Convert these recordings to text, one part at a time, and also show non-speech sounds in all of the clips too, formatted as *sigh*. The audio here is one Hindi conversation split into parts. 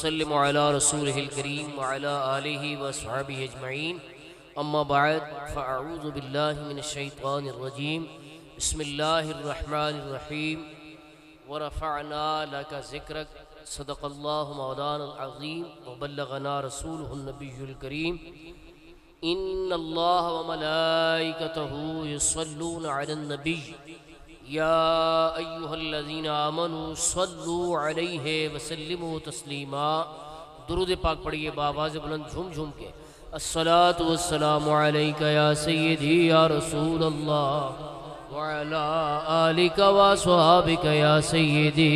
वसलम रसूल करीम आलि अजमैन अम्मा बाद बसमीम वरफ़ना लका ज़िक्रक सदक़ल्लाहु मौलाना अज़ीम वबल्लगना रसूलुहुन्नबियुल करीम इन्नल्लाह व मलाइकतहु युसल्लूना अलन नबी या अय्युहल्लज़ीना आमनू सल्लू अलैहि वसल्लिमु तस्लीमा। दुरूद पाक पढ़िए, बाबाज बुलंद झूम झूम के। अस्सलातु वस्सलामु अलैका या सय्यदी या रसूल अल्लाह वअला आलिका व स्वहाबिका या सय्यदी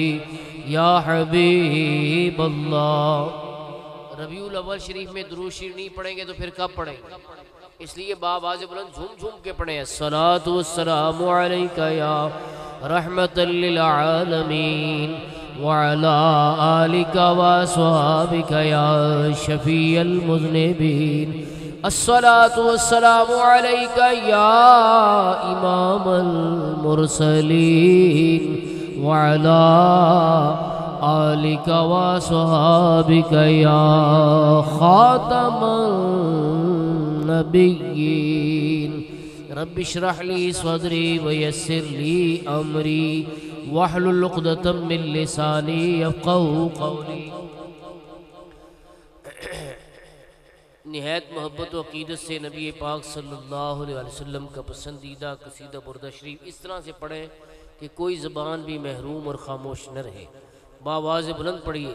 या हबीब अल्लाह रबीउल अव्वल शरीफ में दुरूद शरीफ नहीं पढ़ेंगे तो फिर कब पढ़ेंगे? इसलिए बाब आज बुलंद झूम झूम के पढ़े सलात वस्सलामु अलैका या रहमतल लिल आलमीन वअला आलिका व अस्हाबिका या शफीअल मुज़निबीन, अस्सलातु वस्सलामु अलैका या इमामल मुरसलीन वअला आलिका व अस्हाबिका या खातमल नबिय्यीन रब्बि इश्रह ली सदरी वयस्सिर ली अमरी वहलुल उक़दतम मिन लिसानी यफ़क़हू क़ौली नहायत मोहब्बत अक़ीदत से नबी पाक सल्लल्लाहु अलैहि वसल्लम का पसंदीदा कसीदा बुरदा शरीफ इस तरह से पढ़ें कि कोई ज़बान भी महरूम और ख़ामोश न रहे बावाज बुलंद पढ़िए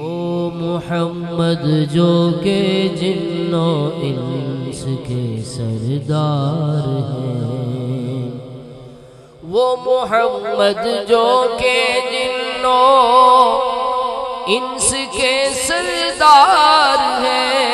ओ मोहम्मद जो के जिन्नो इंस के सरदार हैं वो मोहम्मद जो के जिन्नो इंस के सरदार हैं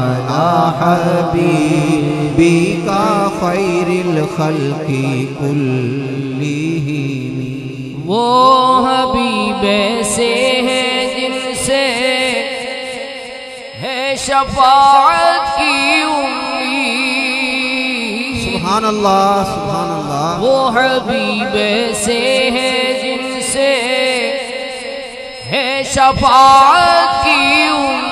अला हबीबिका खैरिल खल्की कुल्लिहिम वो हबीब ऐसे हैं जिनसे है शफात की उम्मीद सुभान अल्लाह सुभान अल्लाह वो हबीब ऐसे हैं जिनसे है शफात की उम्मीद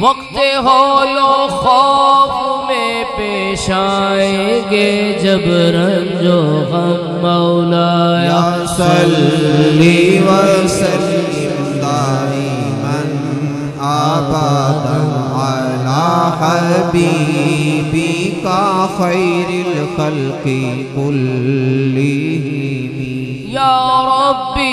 वक्त हो लो खौफ में पेश आएँगे जब रंजो हम मौलाया सल्ली वसल्लिम दाइमन आबादन अला हबीबिका खैरिल खल्qi कुल्लिहिम या रब्बी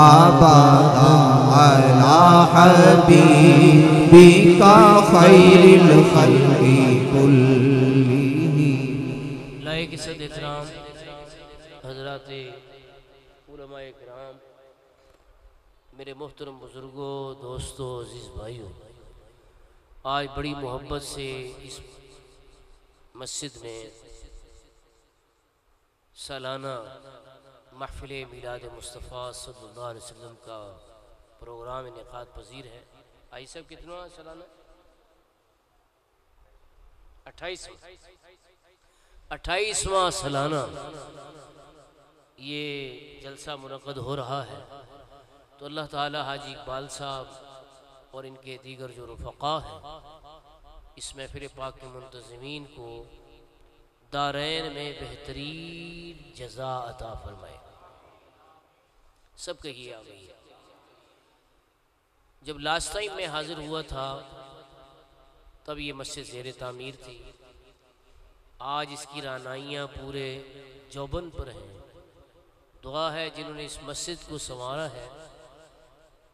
आबादा अला हबीबी का खैरिल खल्की कुल्ली मेरे मोहतरम बुजुर्गो, दोस्तों, अज़ीज़ भाइयों, आज बड़ी मोहब्बत से इस मस्जिद में सालाना महफिल मिलाद मुस्तफ़ा सल्लल्लाहु अलैहि वसल्लम का प्रोग्राम इनका पजीर है। आई सब कितना सालाना अट्ठाईस अट्ठाईसवां। सालाना ये जलसा मुनद हो रहा है। तो अल्लाह ताला हाजी इकबाल साहब और इनके दीगर जो रफ़ा हैं इस महफिल पाक के मुंतजमीन को दारैन में बेहतरीन जजा अता फरमाए। सब कहिए आ गई जब लास्ट टाइम में हाजिर हुआ था, तब ये मस्जिद जेर तामीर थी। आज इसकी रानाइयाँ पूरे जौबन पर हैं। दुआ है जिन्होंने इस मस्जिद को संवारा है,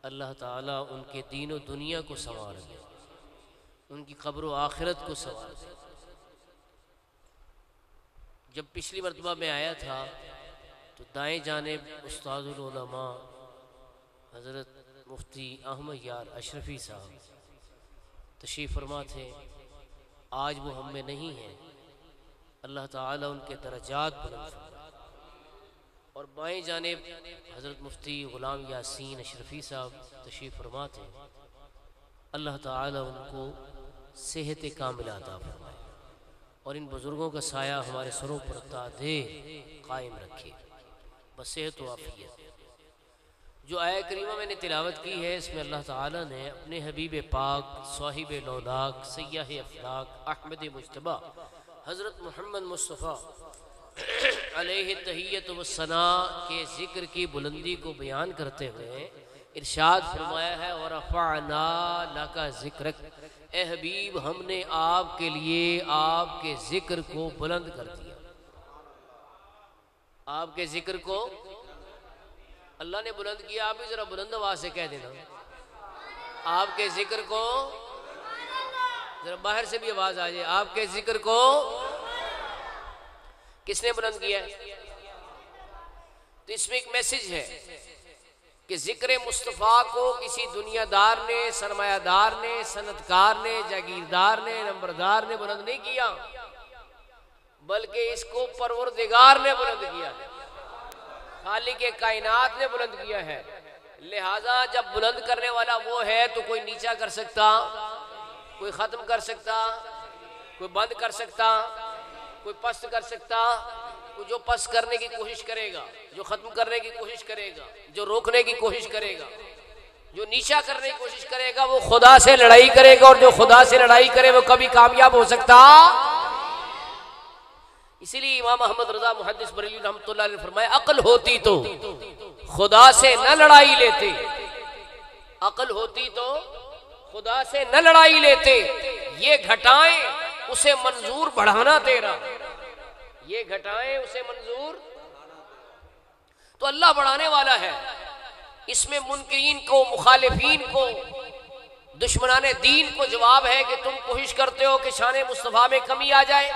अल्लाह ताला उनके दीन व दुनिया को संवार दे। उनकी खबर आखिरत को संवार दे। जब पिछली मरतबा में आया था तो दाएँ जानेब उस्तादुलमा हज़रत मुफ्ती अहमद यार अशरफ़ी साहब तशीफ़ फरमा थे, आज वो हम में नहीं हैं। अल्लाह ताला उनके दर्जात बुलंद और बाएँ जानेब हज़रत मुफ्ती ग़ुलाम यासीन अशरफ़ी साहब तशीफ़ फरमा थे, अल्लाह ताला उनको सेहत कामिला अता फरमाए। और इन बुज़ुर्गों का साया हमारे सरों पर तादे कायम रखे। बस सेहत वाफ़ियत जो आय करीमा मैंने तिलावत की है, इसमें अल्लाह ताला ने अपने हबीब पाक, साहिब लौलाक सयाह अफलाक अहमद मुशतबा हज़रत मोहम्मद मुस्तफ़ा अलैहि तहियत वसना के ज़िक्र की बुलंदी को बयान करते हुए इरशाद फरमाया है और अफ़ाना लका ज़िक्र ए हबीब, हमने आपके लिए आपके ज़िक्र को बुलंद कर दिया। आपके ज़िक्र को अल्लाह ने बुलंद किया, आप भी ज़रा बुलंद आवाज़ से कह देना। आपके ज़िक्र को जरा बाहर से भी आवाज़ आ जाए। आपके ज़िक्र को किसने बुलंद किया है? तो इसमें एक मैसेज है। कि ज़िक्र मुस्तफ़ा को किसी दुनियादार ने, सरमायादार ने, सनतकार ने, जागीरदार ने, नंबरदार ने बुलंद नहीं किया। बल्कि इसको परवरदिगार ने बुलंद किया है। खाली के कायनात ने बुलंद किया है। लिहाजा जब बुलंद करने वाला वो है तो कोई नीचा कर सकता, कोई ख़त्म कर सकता, कोई बंद कर सकता, कोई पस्त कर सकता जो पस करने की कोशिश करेगा, जो ख़त्म करने की कोशिश करेगा, जो रोकने की कोशिश करेगा, जो नीचा करने की कोशिश करेगा, वो खुदा से लड़ाई करेगा और जो खुदा से लड़ाई करे, वो कभी कामयाब हो सकता। इसीलिए इमाम अहमद रजा मुहदस बरेली रहमतुल्लाह ने फरमाया, अकल होती तो खुदा से न लड़ाई लेते। अकल होती तो खुदा से न लड़ाई लेते। ये घटाएँ, उसे मंजूर बढ़ाना तेरा। ये घटाएँ, उसे मंजूर। तो अल्लाह बढ़ाने वाला है। इसमें मुनकिन को, मुखालिफिन को, दुश्मनान दीन को जवाब है कि तुम कोशिश करते हो कि शान मुस्तफ़ा में कमी आ जाए।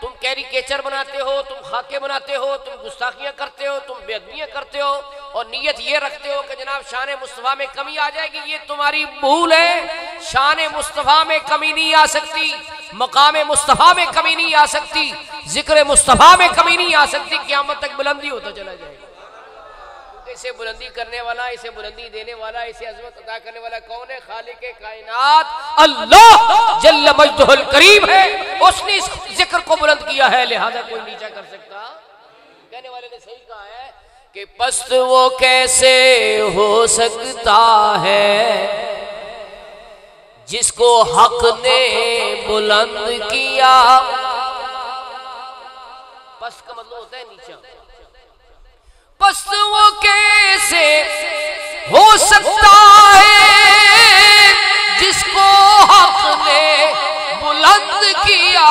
तुम कैरी केचर बनाते हो, तुम खाके बनाते हो, तुम गुस्ताखियाँ करते हो, तुम बेदबियाँ करते हो और नीयत ये रखते हो कि जनाब शान मुस्तफ़ा में कमी आ जाएगी, ये तुम्हारी भूल है। शान मुस्तफ़ा में कमी नहीं आ सकती, मकाम मुस्तफ़ा में कमी नहीं आ सकती, ज़िक्र मुस्तफ़ा में कमी नहीं आ सकती, क्यामत तक बुलंदी होता चला जाएगा। इसे बुलंदी करने वाला, इसे बुलंदी देने वाला, इसे अजमत अदा करने वाला कौन है? खालिक कायनात। अल्लाह जल्ल मजदुल करीम है। उसने इस ज़िक्र को बुलंद किया है, लिहाजा कोई नीचा कर सकता। कहने वाले ने सही कहा है कि पस्त वो कैसे हो सकता है? जिसको हक ने बुलंद किया। पस्त का मतलब होता है पस्त वो कैसे हो सकता है जिसको हक ने बुलंद किया।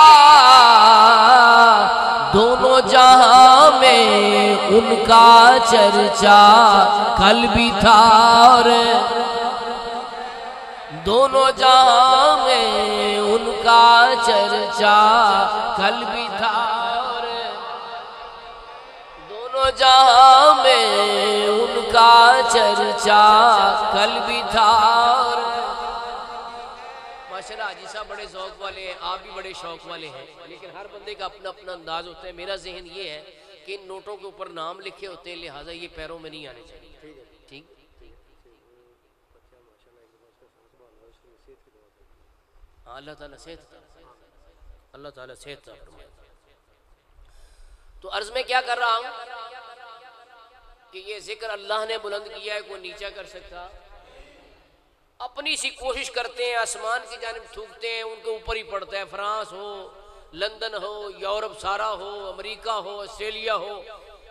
दोनों जहाँ में उनका चर्चा कल भी था और दोनों जहाँ में उनका चर्चा कल भी जहाँ में उनका चर्चा कल भी था। और माशाल्लाह हाजी साहब बड़े शौक वाले हैं आप भी बड़े शौक वाले हैं। लेकिन हर बंदे का अपना अपना अंदाज होता है। मेरा जहन ये है कि इन नोटों के ऊपर नाम लिखे होते हैं लिहाजा ये पैरों में नहीं आने चाहिए। ठीक हाँ, अल्लाह ताला सेहत अल्लाह ताला सेहत फरमाए। तो अर्ज़ में क्या कर रहा हूँ? कि ये ज़िक्र अल्लाह ने बुलंद किया है, कोई नीचा कर सकता। अपनी सी कोशिश करते हैं, आसमान की जानब थूकते हैं, उनके ऊपर ही पड़ता है। फ्रांस हो, लंदन हो, यूरोप सारा हो, अमेरिका हो, ऑस्ट्रेलिया हो,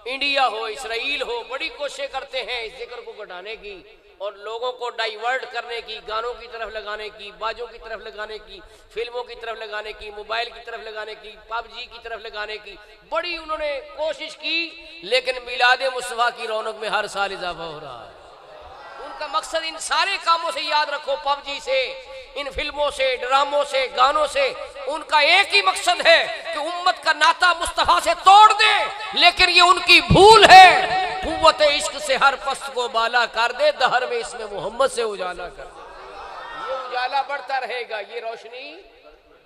इंडिया हो, इसराइल हो, बड़ी कोशिश करते हैं इस ज़िक्र को घटाने की। और लोगों को डाइवर्ट करने की, गानों की तरफ़ लगाने की, बाजों की तरफ़ लगाने की, फ़िल्मों की तरफ़ लगाने की, मोबाइल की तरफ़ लगाने की, पबजी की तरफ़ लगाने की, बड़ी उन्होंने कोशिश की, लेकिन मिलाद मुस्तफ़ा की रौनक में हर साल इजाफा हो रहा है। उनका मकसद इन सारे कामों से याद रखो, पबजी से, इन फ़िल्मों से, ड्रामों से, गानों से। उनका एक ही मकसद है कि उम्मत का नाता मुस्तफ़ा से तोड़ दे, लेकिन ये उनकी भूल है। कुत इश्क से हर पस्त को बाला कर दे, दहर में इसमें मोहम्मद से उजाला कर दे। ये उजाला बढ़ता रहेगा, ये रोशनी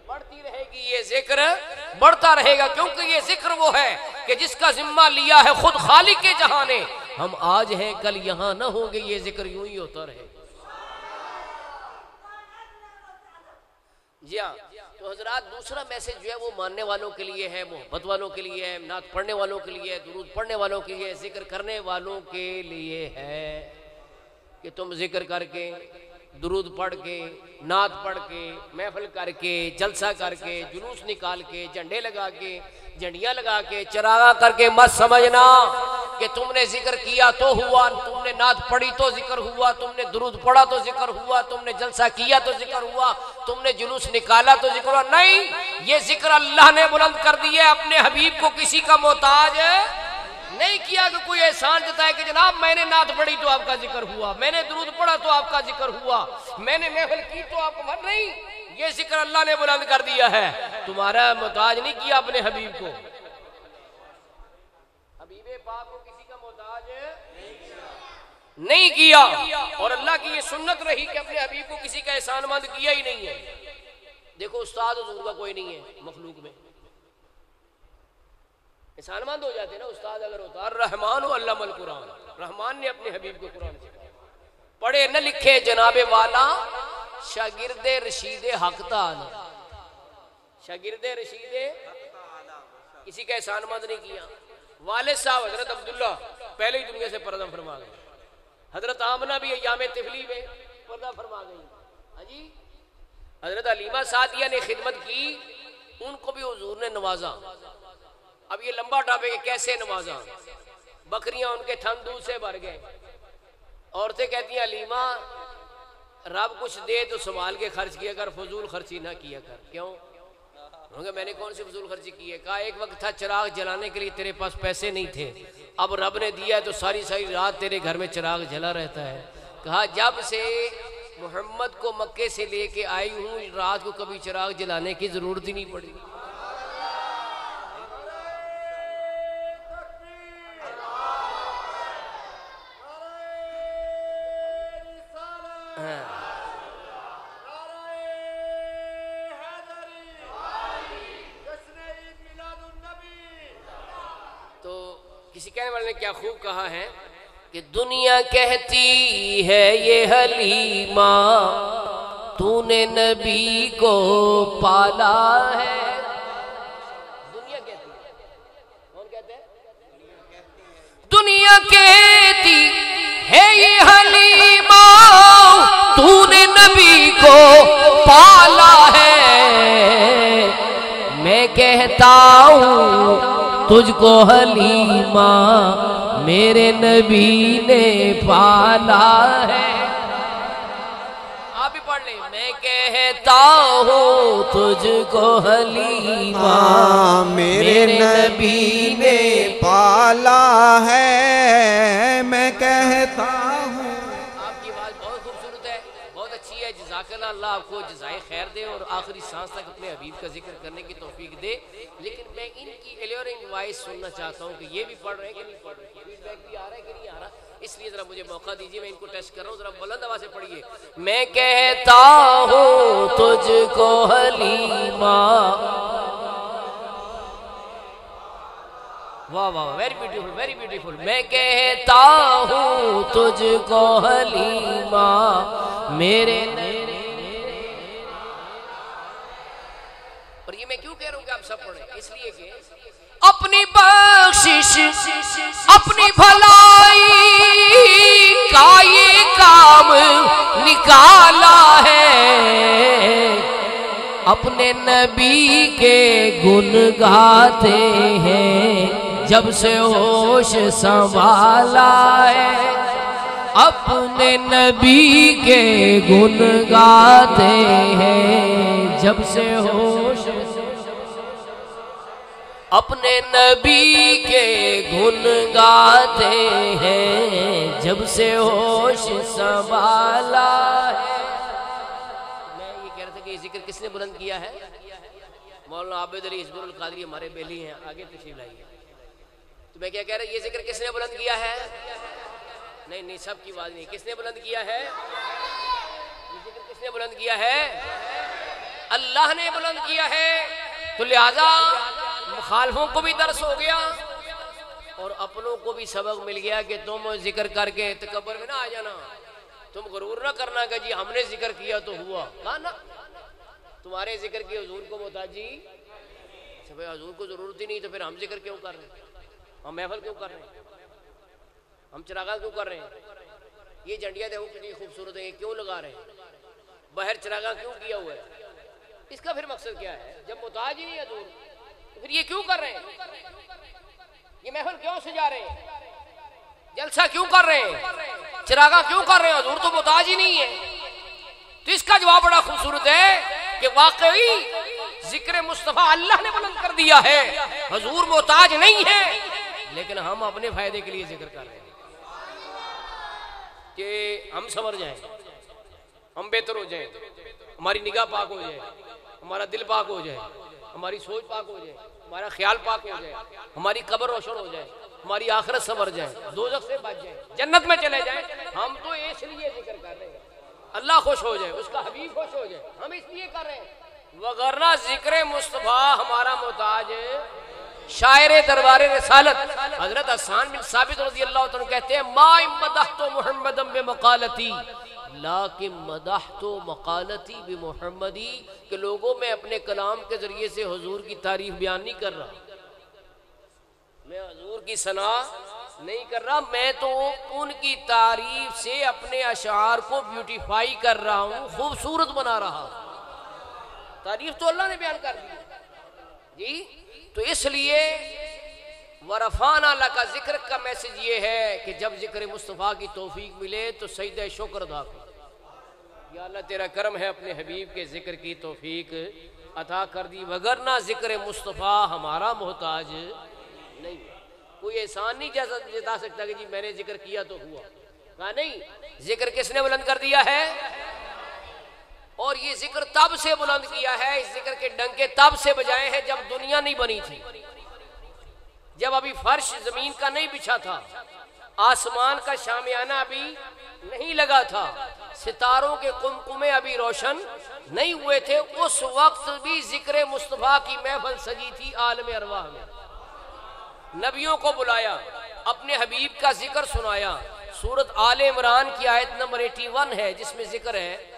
बढ़ती रहेगी, ये ज़िक्र बढ़ता रहेगा, क्योंकि ये ज़िक्र वो है कि जिसका जिम्मा लिया है खुद खाली के जहाँ ने हम आज हैं, कल यहाँ ना होंगे, ये ज़िक्र यूँ ही होता रहेगा। जी हाँ। तो हजरात, दूसरा मैसेज जो है वो मानने वालों के लिए है, मोहब्बत वालों के लिए है, नात पढ़ने वालों के लिए है, दुरूद पढ़ने वालों के लिए ज़िक्र करने वालों के लिए है। कि तुम ज़िक्र करके, दुरूद पढ़ के, नात पढ़ के, महफल करके, जलसा करके, जुलूस निकाल के, झंडे लगा के झंडियाँ लगा के, चरागा करके मत समझना कि तुमने ज़िक्र किया तो हुआ, तुमने नात पढ़ी तो ज़िक्र हुआ, तुमने दुरूद पढ़ा तो ज़िक्र हुआ, तुमने जलसा किया तो ज़िक्र हुआ, तुमने जुलूस निकाला तो ज़िक्र हुआ। नहीं, ये ज़िक्र अल्लाह ने बुलंद कर दिया अपने हबीब को किसी का मोहताज नहीं किया कि कोई एहसान जताए कि जनाब, मैंने नात पढ़ी तो आपका ज़िक्र हुआ, मैंने दुरूद पढ़ा तो आपका ज़िक्र हुआ, मैंने महफिल की तो मत नहीं। ये ज़िक्र अल्लाह ने बुलंद कर दिया है। तुम्हारा मोहताज नहीं किया अपने हबीब को। हबीब पाक को किसी का मोहताज नहीं किया। और अल्लाह की ये सुन्नत रही कि अपने हबीब को किसी का एहसानमंद किया ही नहीं है। देखो, उस्ताद हजूर का कोई नहीं है मखलूक में। एहसानमंद हो जाते ना उस्ताद अगर होता। रहमान हो अल्लाह कुरान। रहमान ने अपने हबीब को कुरान सिखाया पढ़े न लिखे जनाबे वाला। शागिर्द रशीद हकता शागिर्द रशीद किसी का एहसान मंद नहीं किया। वाले साहब, हज़रत अब्दुल्ला पहले ही दुनिया से पर्दा फरमा गए। हज़रत आमना भी अयाम तिफली में पर्दा फरमा गई। हाजी हज़रत अलीमा सादिया ने खिदमत की, उनको भी हजूर ने नवाजा। अब ये लंबा टापे के कैसे नवाजा? बकरियाँ उनके थन दूध से भर गए। औरतें कहती हैं, अलीमा रब कुछ दे तो संभाल के खर्च किया कर, फजूल खर्ची ना किया कर। क्यों? होंगे, मैंने कौन सी फजूल खर्ची की है? कहा, एक वक्त था चिराग जलाने के लिए तेरे पास पैसे नहीं थे। अब रब ने दिया है तो सारी सारी रात तेरे घर में चिराग जला रहता है। कहा, जब से मोहम्मद को मक्के से लेके आई हूँ रात को कभी चिराग जलाने की ज़रूरत ही नहीं पड़ी। तो किसी कहने वाले ने क्या खूब कहा है कि दुनिया कहती है ये हलीमा, तूने नबी को पाला है। दुनिया कहती कौन कहते हैं? दुनिया कहती है ये हलीमा। तूने नबी को पाला है। मैं कहता हूँ तुझको हलीमा मेरे नबी ने पाला है। आप भी पढ़ ले। मैं कहता हूँ तुझको हलीमा माँ मेरे नबी ने पाला है। मैं कहता आपको जजाय खैर दे और आखिरी सांस तक अपने हबीब का ज़िक्र करने की तौफीक दे। लेकिन मैं इनकी एलियरिंग वॉइस सुनना चाहता हूँ कि ये भी पढ़ रहे हैं कि नहीं पढ़ रहे फीडबैक भी आ रहा है कि नहीं आ रहा? इसलिए ज़रा मुझे मौका दीजिए, मैं इनको टेस्ट कर रहा हूँ। ज़रा बुलंद आवाज़ से पढ़िए। मैं कहता हूँ, तुझको हलीमा। वाह वाह वेरी ब्यूटीफुल वेरी ब्यूटीफुल मैं कहता हूँ, तुझको हलीमा। मेरे सब पढ़े इसलिए कि अपनी बख्शिश अपनी भलाई का ये काम निकाला है। अपने नबी के गुण गाते हैं जब से होश संभाला है। अपने नबी के गुण गाते हैं जब से होश अपने नबी के गुण गाते हैं। जब से होश संभाला है। मैं ये कह रहा था कि ज़िक्र किसने बुलंद किया है? मौलाना आबिद अली हिजबुल कादरी हमारे बेली हैं, आगे तशरीफ़ लाइए। तो मैं क्या कह रहा, ये ज़िक्र किसने बुलंद किया है? नहीं नहीं, सब की बात नहीं। किसने बुलंद किया है? ये ज़िक्र किसने बुलंद किया है? अल्लाह ने बुलंद किया है। तो लिहाजा, मुखालफों को भी दर्श हो गया और अपनों को भी सबक मिल गया कि तुम ज़िक्र करके तकबर में ना आ जाना। तुम गरूर ना करना कि जी हमने ज़िक्र किया तो हुआ। कहा ना। तुम्हारे ज़िक्र की हजूर को मोहताजी अच्छा भाई हजूर को ज़रूरत ही नहीं तो फिर हम ज़िक्र क्यों कर रहे हैं? हम महफल क्यों कर रहे हैं? हम चरागा क्यों कर रहे हैं? ये झंडिया देखो कितनी खूबसूरत है, ये क्यों लगा रहे हैं? बाहर चरागा क्यों किया हुआ है? इसका फिर मकसद क्या है? जब मोहताज ही नहीं है दूर तो फिर ये क्यों कर रहे हैं? ये महफल क्यों सजा रहे हैं? जलसा क्यों कर रहे हैं? चिरागा क्यों कर रहे हैं? हजूर तो मोहताज ही नहीं है। तो इसका जवाब बड़ा खूबसूरत है कि वाकई ज़िक्र मुस्तफ़ा अल्लाह ने बुलंद कर दिया है। हजूर मोहताज नहीं है, लेकिन हम अपने फ़ायदे के लिए ज़िक्र कर रहे हैं। कि हम समझ जाएँ, हम बेहतर हो जाएँ, हमारी निगाह पाक हो जाए। हमारा दिल पाक हो जाए, हमारी सोच पाक हो जाए, हमारा ख्याल पाक हो जाए, हमारी कब्र रोशन हो जाए, हमारी आखिरत संवर जाए दो से बच जाए, जन्नत में चले जाए, हम तो इसलिए ज़िक्र कर रहे हैं। अल्लाह खुश हो जाए, उसका हबीब खुश हो जाए, हम इसलिए कर रहे हैं। वगरना ज़िक्र मुस्तफ़ा हमारा मोहताज, शायर दरबार रसालत, हज़रत हसान बिन साबित रज़ी अल्लाह कहते हैं, मा मदह तो मोहम्मदम में मकालती लाकिन मदह तो मकालती भी मोहम्मदी, के लोगों में अपने कलाम के ज़रिए से हजूर की तारीफ़ बयान नहीं कर रहा। मैं हजूर की सना नहीं कर रहा, मैं तो उनकी तारीफ़ से अपने अशार को ब्यूटीफाई कर रहा हूँ, खूबसूरत बना रहा हूँ। तारीफ़ तो अल्लाह ने बयान कर दी। जी तो इसलिए वरफान अल्लाह का ज़िक्र का मैसेज ये है कि जब ज़िक्र मुस्तफ़ा की तोफीक मिले तो सईद शुक्र अदा करो। या अल्लाह तेरा करम है अपने हबीब के ज़िक्र की तोफीक अता कर दी, वगरना ज़िक्र मुस्तफ़ा हमारा मोहताज नहीं कोई एहसान नहीं जैसा जता सकता कि जी मैंने ज़िक्र किया तो हुआ। कहा, नहीं, ज़िक्र किसने बुलंद कर दिया है? और ये ज़िक्र तब से बुलंद किया है, इस ज़िक्र के डंके तब से बजाए हैं जब दुनिया नहीं बनी थी। जब अभी फर्श ज़मीन का नहीं बिछा था आसमान का शामियाना अभी नहीं लगा था सितारों के कुमकुमे अभी रोशन नहीं हुए थे उस वक्त भी जिक्र मुस्तफ़ा की महफल सजी थी आलम अरवाह में नबियों को बुलाया अपने हबीब का जिक्र सुनाया सूरत आल इमरान की आयत नंबर 81 है जिसमें जिक्र है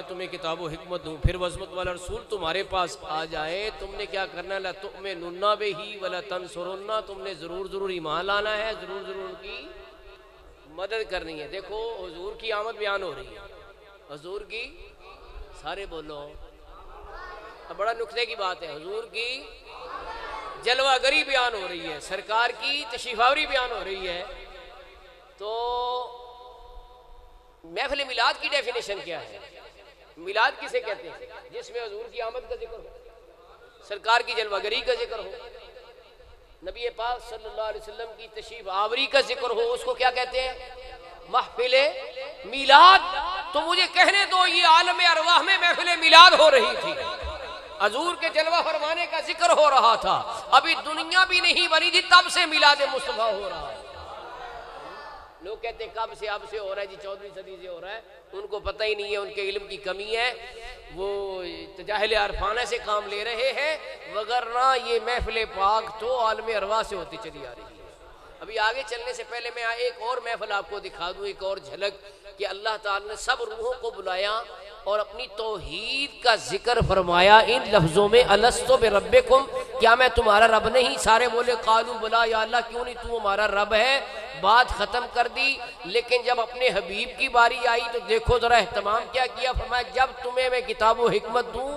मैं तुम्हें किताब हिकमत दूँ, फिर वजमत वाला रसूल तुम्हारे पास आ जाए। तुमने क्या करना है? तुम्हें नुन्ना बे ही वाला तन सुरन्ना तुमने ज़रूर ज़रूर ईमान लाना है, ज़रूर ज़रूर उनकी मदद करनी है। देखो, हजूर की आमद बयान हो रही है। हजूर की, सारे बोलो। अब बड़ा नुकते की बात है। हजूर की जलवागरी बयान हो रही है, सरकार की तशीफावरी बयान हो रही है। तो महफिल मिलाद की डेफिनेशन क्या है? मिलाद किसे कहते हैं? जिसमें हजूर की आमद का ज़िक्र हो, सरकार की जलवागरी का ज़िक्र हो, नबी पाक सल्लल्लाहु अलैहि वसल्लम की तशीफ आवरी का ज़िक्र हो, उसको क्या कहते हैं? महफिल मिलाद। तो मुझे कहने दो, ये आलम अरवाह में महफिल मिलाद हो रही थी। हजूर के जलवा फरमाने का ज़िक्र हो रहा था। अभी दुनिया भी नहीं बनी थी तब से मिलाद मुस्तफ़ा हो रहा है। लोग कहते हैं, कब से अब से हो रहा है जी, चौदहवीं सदी से हो रहा है। उनको पता ही नहीं है, उनके इल्म की कमी है। वो तजाहल अरफाना से काम ले रहे हैं वगरना ये महफिल पाक तो आलम अरवा से होती चली आ रही है। अभी आगे चलने से पहले मैं एक और महफल आपको दिखा दूँ, एक और झलक कि अल्लाह ताला ने सब रूहों को बुलाया और अपनी तोहीद का ज़िक्र फरमाया। इन लफ्ज़ों में, अलस्तो बे रब क्या मैं तुम्हारा रब नहीं? सारे बोले, कालू बुला या अल्लाह, क्यों नहीं तू हमारा रब है? बात ख़त्म कर दी, लेकिन जब अपने हबीब की बारी आई तो देखो ज़रा अहतमाम क्या किया, फरमाया, जब तुम्हें मैं किताब हिकमत दूँ।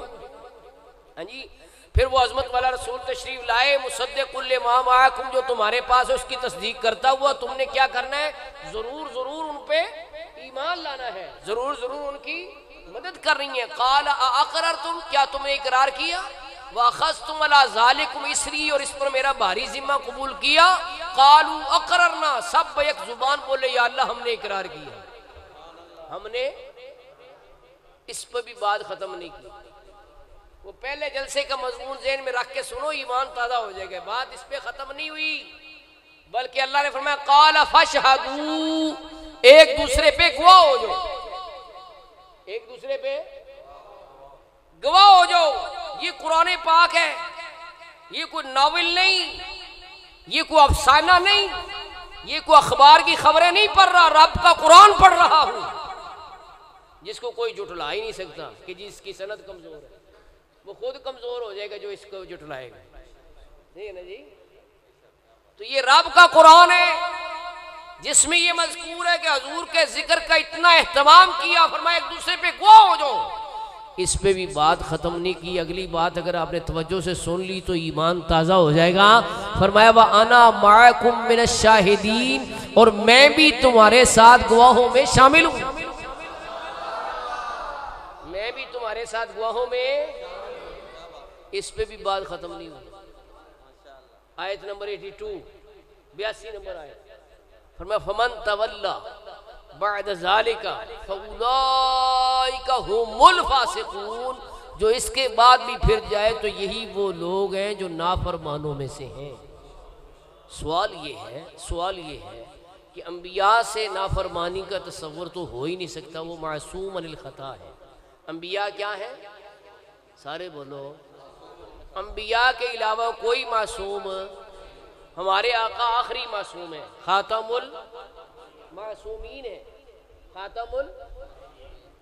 हाँ जी, फिर वो अजमत वाला रसूल तशरीफ़ लाए मुसद्दकुल्ल माकुम जो तुम्हारे पास है, उसकी तस्दीक करता हुआ, तुमने क्या करना है? ज़रूर ज़रूर उन पे ईमान लाना है। ज़रूर ज़रूर उनकी मदद कर रही है। काल अकर तुम क्या तुमने इकरार किया? वाखस तुम अलाकुम इसरी और इस पर मेरा भारी जिम्मा कबूल किया। कालू अकरना सब एक ज़ुबान बोले, या अल्लाह, हमने इकरार किया हमने इस पर भी बात खत्म नहीं की। वो पहले जलसे का मजमून जेन में रख के सुनो, ईमान ताज़ा हो जाएगा। बात इस पर खत्म नहीं हुई। बल्कि अल्लाह ने फरमाया, काला फशहदू, एक दूसरे पे गवाह हो जाओ। एक दूसरे पे गवाह हो जाओ। ये कुरान पाक है। ये कोई नावल नहीं। ये कोई अफसाना नहीं। ये कोई अखबार की खबरें नहीं पढ़ रहा, रब का कुरान पढ़ रहा हूँ। जिसको कोई जुटला ही नहीं सकता कि जिसकी सनत कमज़ोर है। वो खुद कमज़ोर हो जाएगा जो इसको जुटलाएगा। नहीं है ना जी? तो ये रब का कुरान है। जिसमें ये मजकूर है कि हजूर के ज़िक्र का इतना एहतमाम किया, फरमाया एक दूसरे पे गुआ हो जाओ। इस पे भी बात ख़त्म नहीं की। अगली बात अगर आपने तवज्जो से सुन ली तो ईमान ताज़ा हो जाएगा। फरमाया वह आना माकुम मिन शाहिदीन और मैं भी तुम्हारे साथ गवाहों में शामिल हूँ। मैं भी तुम्हारे साथ गवाहों में इस पे भी बात ख़त्म नहीं हुई। आयत नंबर एटी टू, बयासी नंबर आयत। फरमा फमन तवल्ला फासिकून जो इसके बाद भी फिर जाए तो यही वो लोग हैं जो नाफरमानों में से हैं सवाल ये है सवाल ये है कि अम्बिया से नाफरमानी का तस्वर तो हो ही नहीं सकता वो मासूम अनिल ख़ता है अम्बिया क्या है सारे बोलो अम्बिया के अलावा कोई मासूम हमारे आका आखिरी मासूम है खातमुल मासूमीन है। खातमुल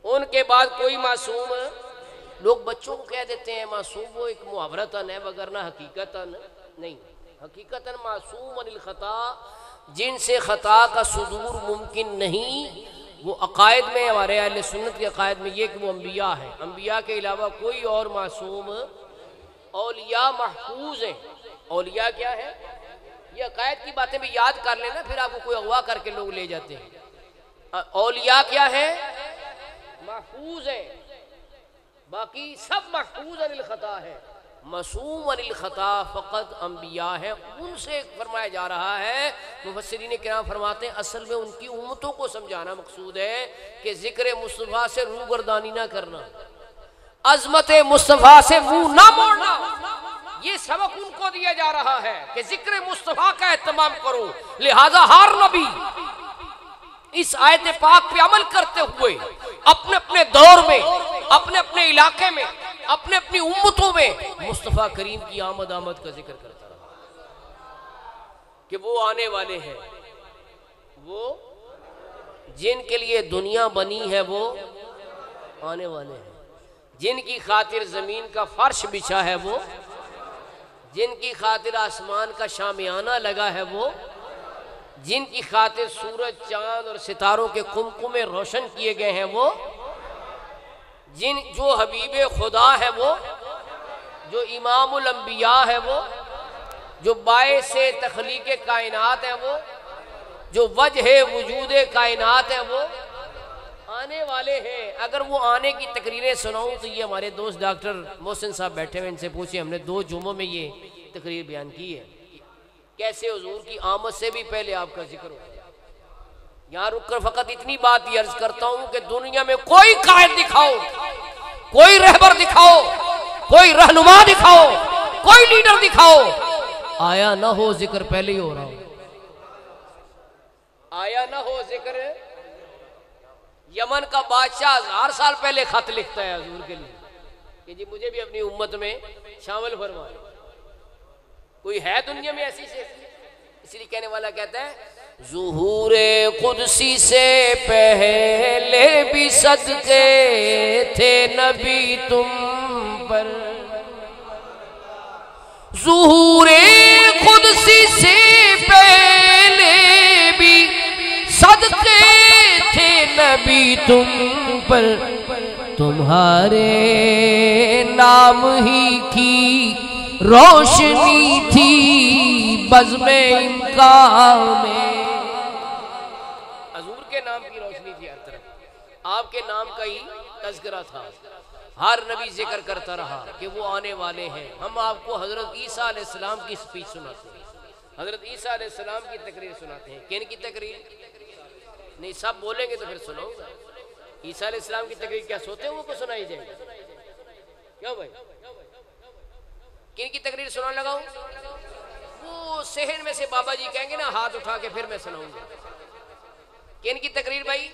उनके बाद कोई मासूम। लोग बच्चों को कह देते हैं, मासूम वो एक मुहावरतन है वगरना हकीकतन। नहीं, हकीकतन मासूम अनिल ख़ता, जिनसे ख़ता का सुदूर मुमकिन नहीं। वो अकायद में, हमारे अहल सुन्नत के अकायद में ये कि वो अम्बिया है। अम्बिया के अलावा कोई और मासूम। औलिया महफूज है। औलिया क्या है? ये अकायद की बातें भी याद कर लेना, फिर आपको कोई अगवा करके लोग ले जाते हैं। औलिया क्या है? महफूज है। बाकी सब महफूज अनिल खता है। मसूम अनिल खता फ़कत अम्बिया है। उनसे फरमाया जा रहा है मुफसरीन क्या फरमाते हैं, असल में उनकी उम्मतों को समझाना मकसूद है कि ज़िक्र मुस्तफ़ा से रूगरदानी ना करना। अजमत मुस्तफ़ा से मुँह ना मोड़ना। ये सबक उनको दिया जा रहा है कि ज़िक्र मुस्तफ़ा का एहतमाम करो, लिहाजा हार नबी इस आयत पाक पे अमल करते हुए अपने अपने दौर में अपने अपने इलाके में अपने अपनी उम्मतों में मुस्तफ़ा करीम की आमद आमद का ज़िक्र करता रहा। कि वो आने वाले हैं। वो जिनके लिए दुनिया बनी है, वो आने वाले हैं। जिनकी खातिर ज़मीन का फर्श बिछा है, वो जिनकी खातिर आसमान का शामियाना लगा है वो, जिनकी खातिर सूरज, चाँद और सितारों के कुमकुमे रोशन किए गए हैं वो, जिन, जो हबीब खुदा है वो, जो इमामुल अंबिया है वो, जो बाय से तखलीक कायनात है वो, जो वजह वजूद कायनात है वो आने वाले हैं। अगर वो आने की तकरीरें सुनाऊं तो ये हमारे दोस्त डॉक्टर मोहसिन साहब बैठे हुए इनसे पूछे हमने दो जुमों में ये तकरीर बयान की है। कैसे हजूर की आमद से भी पहले आपका ज़िक्र हो? यहाँ रुक कर फकत इतनी बात ही अर्ज़ करता हूँ कि दुनिया में कोई कायद दिखाओ, कोई रहबर दिखाओ, कोई रहनुमा दिखाओ, कोई लीडर दिखाओ। आया ना हो ज़िक्र, पहले ही हो रहा हो। आया ना हो ज़िक्र यमन का बादशाह हज़ार साल पहले खत लिखता है हजूर के लिए। कि जी मुझे भी अपनी उम्मत में शामिल फरमाए कोई है दुनिया में ऐसी इसलिए कहने वाला कहता है, जहूर कुदसी से पहले भी सदके थे नबी तुम पर। जहूर कुदसी से पहले भी सदके थे नबी तुम पर, तुम्हारे नाम ही की रोशनी थी इनका में। हजूर के नाम की रोशनी थी तरफ़। आपके नाम का ही तस्करा था। हर नबी ज़िक्र करता रहा कि वो आने वाले हैं। हम आपको हज़रत ईसा की स्पीच सुनाते हैं। हज़रत ईसा की तकरीर सुनाते हैं। किन की तकरीर? नहीं, सब बोलेंगे तो फिर सुनो। ईसा इस्लाम की तकरीर क्या, सोते हैं वो को सुनाई जाएगी क्यों भाई? किन की तकरीर सुनाने लगाऊ वो सहन में से बाबा जी कहेंगे ना, हाथ उठा के फिर मैं सुनाऊँगा। किन की तकरीर भाई?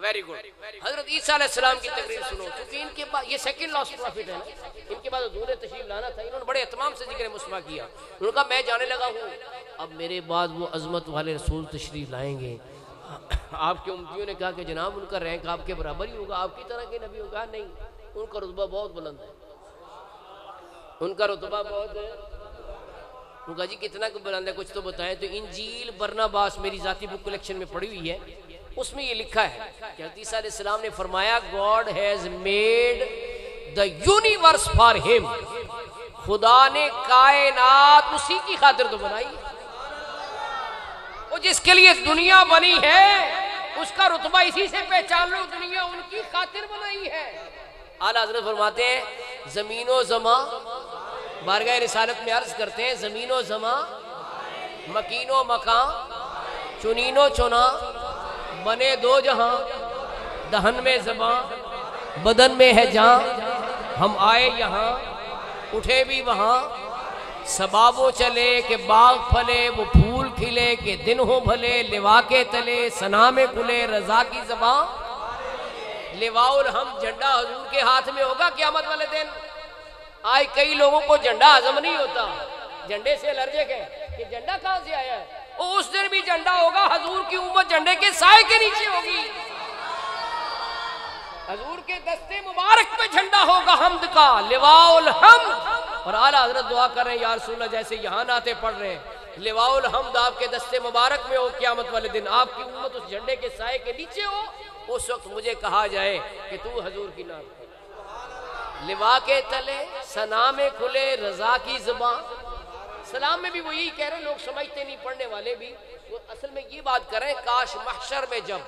वेरी गुड हज़रत ईसा की तकरीर सुनो, क्योंकि इनके बाद, ये सेकंड लॉस्ट प्रॉफिट है इनके बाद हजूर तशरीफ़ लाना था, इन्होंने बड़े एहतमाम से ज़िक्र मुस्मा किया। उनका मैं जाने लगा हूँ। अब मेरे बाद वो अजमत वाले रसूल तशरीफ़ लाएँगे। *coughs* आपके उम्तियों ने कहा कि जनाब, उनका रैंक आपके बराबर ही होगा, आपकी तरह के नबी होगा। नहीं, उनका रुतबा बहुत बुलंद है। उनका रुतबा बहुत है। उनका जी कितना बुलंद है, कुछ तो बताएँ। तो इंजील बरनाबास मेरी जाती बुक कलेक्शन में पड़ी हुई है। उसमें ये लिखा है कि हतीसलाम ने फरमाया God has made the universe for him खुदा ने कायनात उसी की खातिर तो बनाई वो जिसके लिए दुनिया बनी है, उसका रुतबा इसी से पहचान लो, दुनिया उनकी खातिर बनाई है। आला हज़रत फरमाते हैं, जमीनो जमा बारगाह रिसालत में अर्ज़ करते हैं, जमीनो जमा मकीनो मकान, चुनीनो चुना बने दो जहाँ, दहन में जबा, बदन में है जहाँ हम आए यहाँ, उठे भी वहाँ, सबाबो चले के बाग फले, वो फूल खिले के दिन हो भले, लिवा के तले, सना में खुले रजा की जबा। लिवाउल हम झंडा हजूर के हाथ में होगा क्यामत वाले दिन। आज कई लोगों को झंडा हजम नहीं होता। झंडे से एलर्जिक है कि झंडा कहाँ से आया है? उस दिन भी झंडा होगा, हजूर की उम्मत झंडे के साय के नीचे होगी। हजूर के दस्ते मुबारक पे झंडा होगा, हमद का, लिवाउल हम और आला हज़रत दुआ कर रहे हैं, यार सुना जैसे यहाँ नाते पढ़ रहे हैं, लिवाउल हमद आपके दस्ते मुबारक में हो, क्यामत वाले दिन आपकी उम्मत उस झंडे के साय के नीचे हो। उस वक्त मुझे कहा जाए कि तू हजूर की नात लिवा के तले, सना में खुले, रजा की ज़ुबान सलाम में भी वो यही कह रहे हैं, लोग समझते नहीं, पढ़ने वाले भी। वो असल में ये बात कर रहे हैं, काश महशर में जब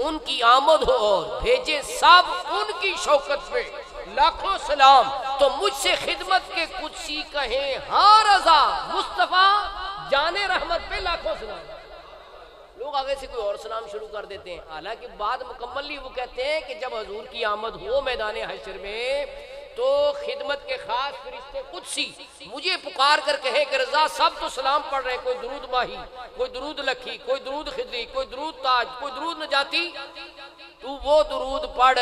उनकी आमद हो और भेजे सब उनकी शौकत पे लाखों सलाम तो मुझसे खिदमत के कुछ सी कहें हाँ रजा, मुस्तफ़ा, जाने रहमत पे लाखों सलाम। लोग आगे से कोई और सलाम शुरू कर देते हैं। हालाँकि बाद मुकम्मल वो कहते हैं कि जब हजूर की आमद हो मैदान हशर में तो खिदमत के खास फरिश्ते कुछ सी। मुझे पुकार कर कहे कि रजा सब तो सलाम पढ़ रहे कोई दरूद माही, कोई दरूद लखी, कोई दरूद खिदरी, कोई दरूद ताज, कोई दरूद न जाती तू वो दरूद पढ़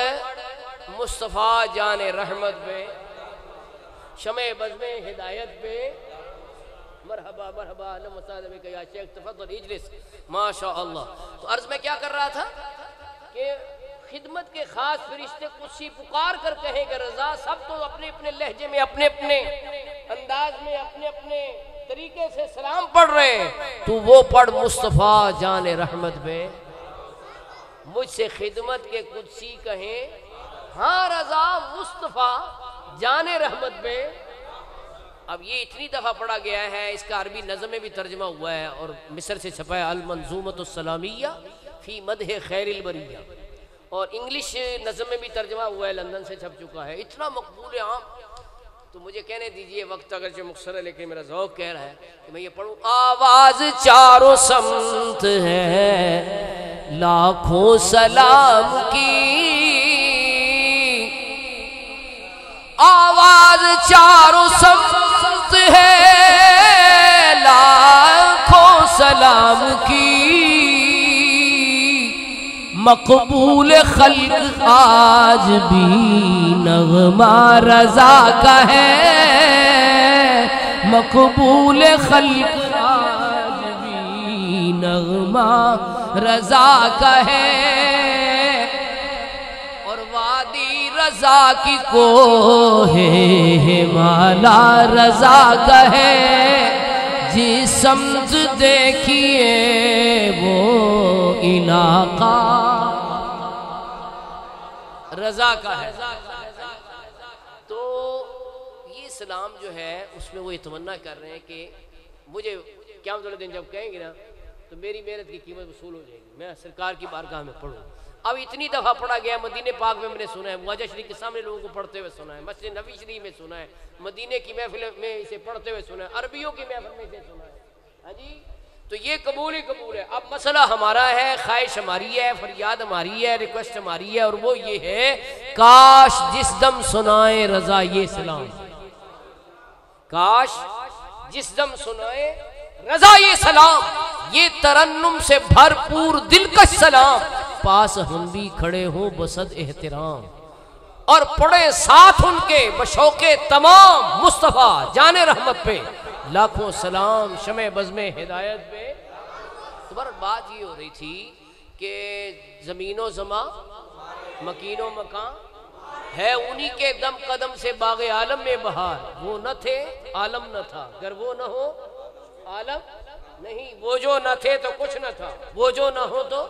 मुस्तफ़ा जान रहमत पे, शम बज़म हिदायत पे। मरहबा मरहबा शेख तफल इजलिस माशा तो अर्ज़ में क्या कर रहा था? कि खिदमत के खास फरिश्ते कुछ पुकार कर कहेंगे, रजा सब तो अपने अपने लहजे में अपने अपने अंदाज में अपने अपने तरीके से सलाम पढ़ रहे हैं। तो वो पढ़ मुस्तफ़ा जान रहमत पे मुझसे खिदमत के कुछ कहें हाँ रजा, मुस्तफ़ा जाने रहमत में। अब ये इतनी दफ़ा पढ़ा गया है, इसका अरबी नज़म में भी तर्जमा हुआ है और मिस्र से छपा है अलमंजूमत सलामिया फ़ी मद खैर बरिया और इंग्लिश नज़म में भी तर्जमा हुआ है लंदन से छप चुका है। इतना मकबूल आम तो मुझे कहने दीजिए, वक्त अगर जो मुख्तर है, लेकिन मेरा जौक कह रहा है कि मैं ये पढ़ूँ। आवाज़ चारों समत है, लाखों सलाम की। आवाज़ चारों समत है, लाखों सलाम की। मकबूल खल्क आज भी नगमा रजा का है। मकबूल खल्क आज भी नगमा रजा का है। और वादी रजा की को है माला रजा कहे जी समझ देखिए वो इलाका रजा का है। तो ये सलाम जो है, उसमें वो इतमन्ना कर रहे हैं कि मुझे क्या दिन जब कहेंगे ना तो मेरी मेहनत की कीमत वसूल हो जाएगी। मैं सरकार की बारगाह में पढ़ूँ। अब इतनी दफ़ा पढ़ा गया, मदीने पाक में मैंने सुना है मुआजा शरीफ के सामने लोगों को पढ़ते हुए सुना है, मस्जिद नबी शरीफ में सुना है, मदीने की महफिल में इसे पढ़ते हुए सुना है, अरबियों की महफिल में इसे सुना है। हाँ जी? तो ये कबूल ही कबूल है। अब मसला हमारा है, ख्वाहिश हमारी है, फरियाद हमारी है, रिक्वेस्ट हमारी है, और वो ये है, काश जिस दम सुनाए रजा ये सलाम। काश जिस दम सुनाए रजा ये सलाम। ये तरन्नुम से भरपूर दिलकश सलाम। पास हम भी खड़े हों बसद एहतराम। और पड़े साथ उनके बशौके तमाम मुस्तफ़ा जाने रहमत पे। लाखों सलाम शमे बज़म हिदायत पे। तुम्हारा बात ये हो रही थी कि ज़मीनो जमा, मकीनो मकान, है उन्हीं के दम कदम से बाग आलम में बहार। वो न थे, आलम न था। अगर वो न हो, आलम नहीं। वो जो न थे तो कुछ न था। वो जो न हो तो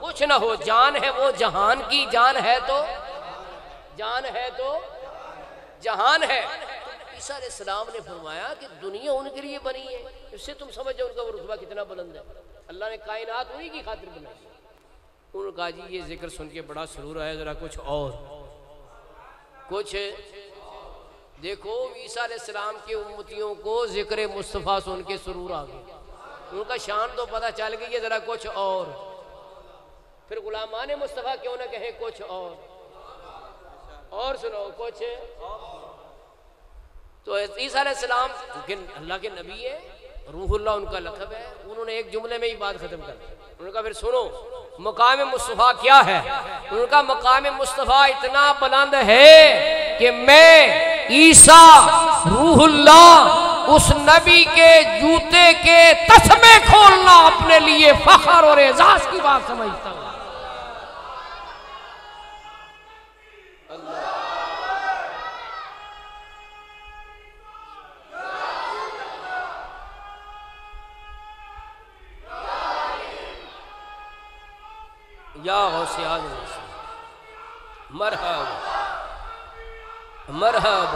कुछ न हो। जान है वो जहान की जान है तो जान है तो जहान है। ईसा सलाम ने फरमाया कि दुनिया उनके लिए बनी है, इससे तुम समझ जाओ उनका रुतबा कितना बुलंद है। अल्लाह ने कायनात उन्हीं की खातिर बनाई। उन्होंने कहा जी, ये ज़िक्र सुन के बड़ा सरूर आया, ज़रा कुछ और। कुछ, देखो, ईसा सलाम के उम्मतियों को ज़िक्र मुस्तफ़ा सुन के सरूर आ गया उनका शान तो पता चल गई है ज़रा कुछ और। फिर गुलामान मुस्तफ़ा क्यों ना कहे कुछ और? और सुनो कुछ। तो ईसा सलाम अल्लाह के नबी है रूहुल्ला उनका लखब है, उन्होंने एक जुमले में ही बात खत्म कर दी। उनका फिर सुनो मकाम मुस्तफ़ा क्या है? उनका मकाम मुस्तफ़ा इतना बुलंद है कि मैं ईसा रूहुल्ला उस नबी के जूते के तस्मे खोलना अपने लिए फखर और एजाज की बात समझता हूँ। या गौसियाज मरहब मरहब।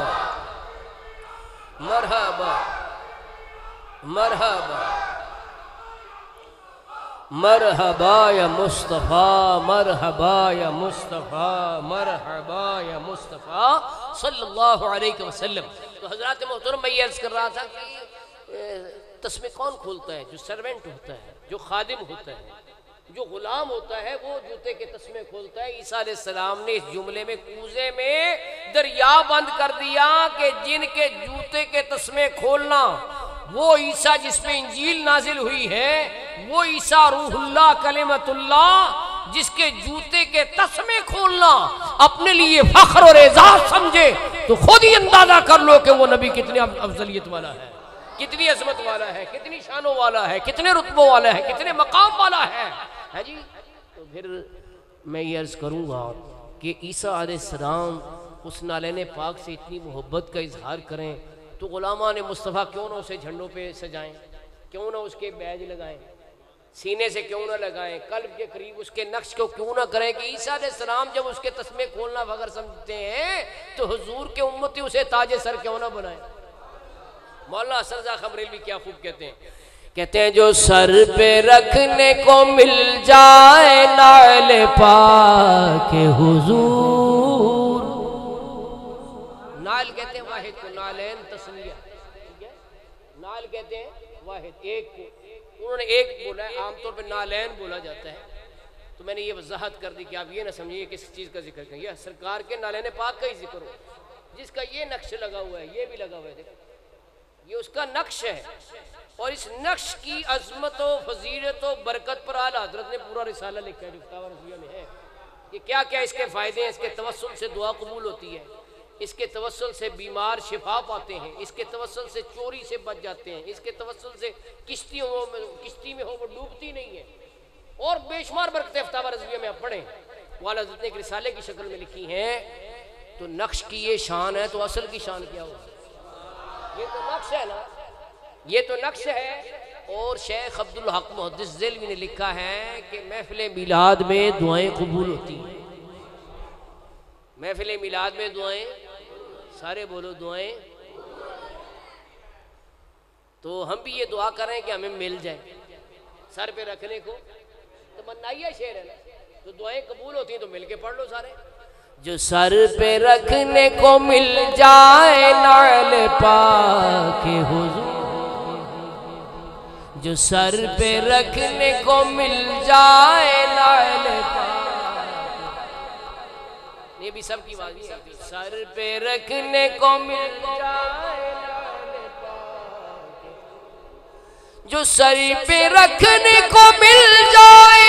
मरहब। मरहब। मरहबा। या मुस्तफ़ा। मरहबा या मुस्तफ़ा। मरहबा या मुस्तफ़ा। सल्लल्लाहु अलैहि वसल्लम। तो हज़रत मोहतरम मैं ये अर्ज़ कर रहा था कि तस्में कौन खोलता है? जो सर्वेंट होता है, जो खादिम होता है। जो गुलाम होता है, वो जूते के तस्मे खोलता है। ईसा सलाम ने इस जुमले में कूजे में दरिया बंद कर दिया कि जिनके जूते के तस्मे खोलना, वो ईसा जिसमें इंजील नाजिल हुई है, वो ईसा रूहुल्ला कलेमतुल्ला जिसके जूते के तस्मे खोलना, अपने लिए फख्र और एजाज समझे तो खुद ही अंदाज़ा कर लो कि वो नबी कितने अफजलियत वाला है, कितनी अजमत वाला है, कितनी शानों वाला है, कितने रुतबों वाला है, कितने मकाम वाला है। है जी? तो फिर मैं ये अर्ज़ करूँगा कि ईसा सलाम उस नालन पाक से इतनी मोहब्बत का इजहार करें तो गुलामा ने मुस्तफ़ा क्यों ना उसे झंडों पे सजाएँ? क्यों ना उसके बैज लगाएँ? सीने से क्यों ना लगाएँ? कल्ब के करीब उसके नक्श को क्यों ना करें कि ईसा सलाम जब उसके तस्मे खोलना वगर समझते हैं तो हजूर के उम्मती उसे ताजे सर क्यों ना बनाए? मौला सरजा खबरेल भी क्या खूब कहते हैं। कहते हैं, जो सर पे रखने को मिल जाए नाल पाके हुजूर। नाल कहते हैं, वाहिद को नालैन तस्लिया नाल कहते हैं, वाहिद, एक को। उन्होंने एक बोला है, आमतौर पे नालैन बोला जाता है। तो मैंने ये वजाहत कर दी कि आप ये ना समझिए किस चीज़ का ज़िक्र करें। यह सरकार के नालैन पाक का ही ज़िक्र हो, जिसका ये नक्श लगा हुआ है, ये भी लगा हुआ है। देखो, ये उसका नक्श है। और इस नक्श की अजमत फजीरत बरकत पर आला हज़रत ने पूरा रिसाला लिखा है जो में है। कि क्या क्या इसके फ़ायदे हैं? इसके तवसल से दुआ कबूल होती है। इसके तवसल से बीमार शिफा पाते हैं। इसके तवसल से चोरी से बच जाते हैं। इसके तवसल से किश्ती हो, किश्ती में हो, वो डूबती नहीं है। और बेशुमार बरकत अफ्तावा रजविया में आप पढ़ें। वाला हज़रत ने एक रिसाले की शक्ल में लिखी है तो नक्श की ये शान है तो असल की शान क्या होगी? ये तो नक्श है ना। ये तो नक्श है। और शेख अब्दुल हक मुहदस ने लिखा है कि महफिल मिलाद में दुआएँ कबूल होती हैं। महफिल मिलाद में दुआएँ, सारे बोलो दुआएँ। तो हम भी ये दुआ करें कि हमें मिल जाए। सर पे रखने को। तो मनाइया शेर है ना तो दुआएँ कबूल होती हैं तो मिल के पढ़ लो सारे। जो सर पे रखने को मिल जाए, नाल पाके हुजूर। जो सर पे रखने को मिल जाए लाल ये भी सबकी बात है। सर पे रखने को मिल जाए जो सर पे रखने को मिल जाए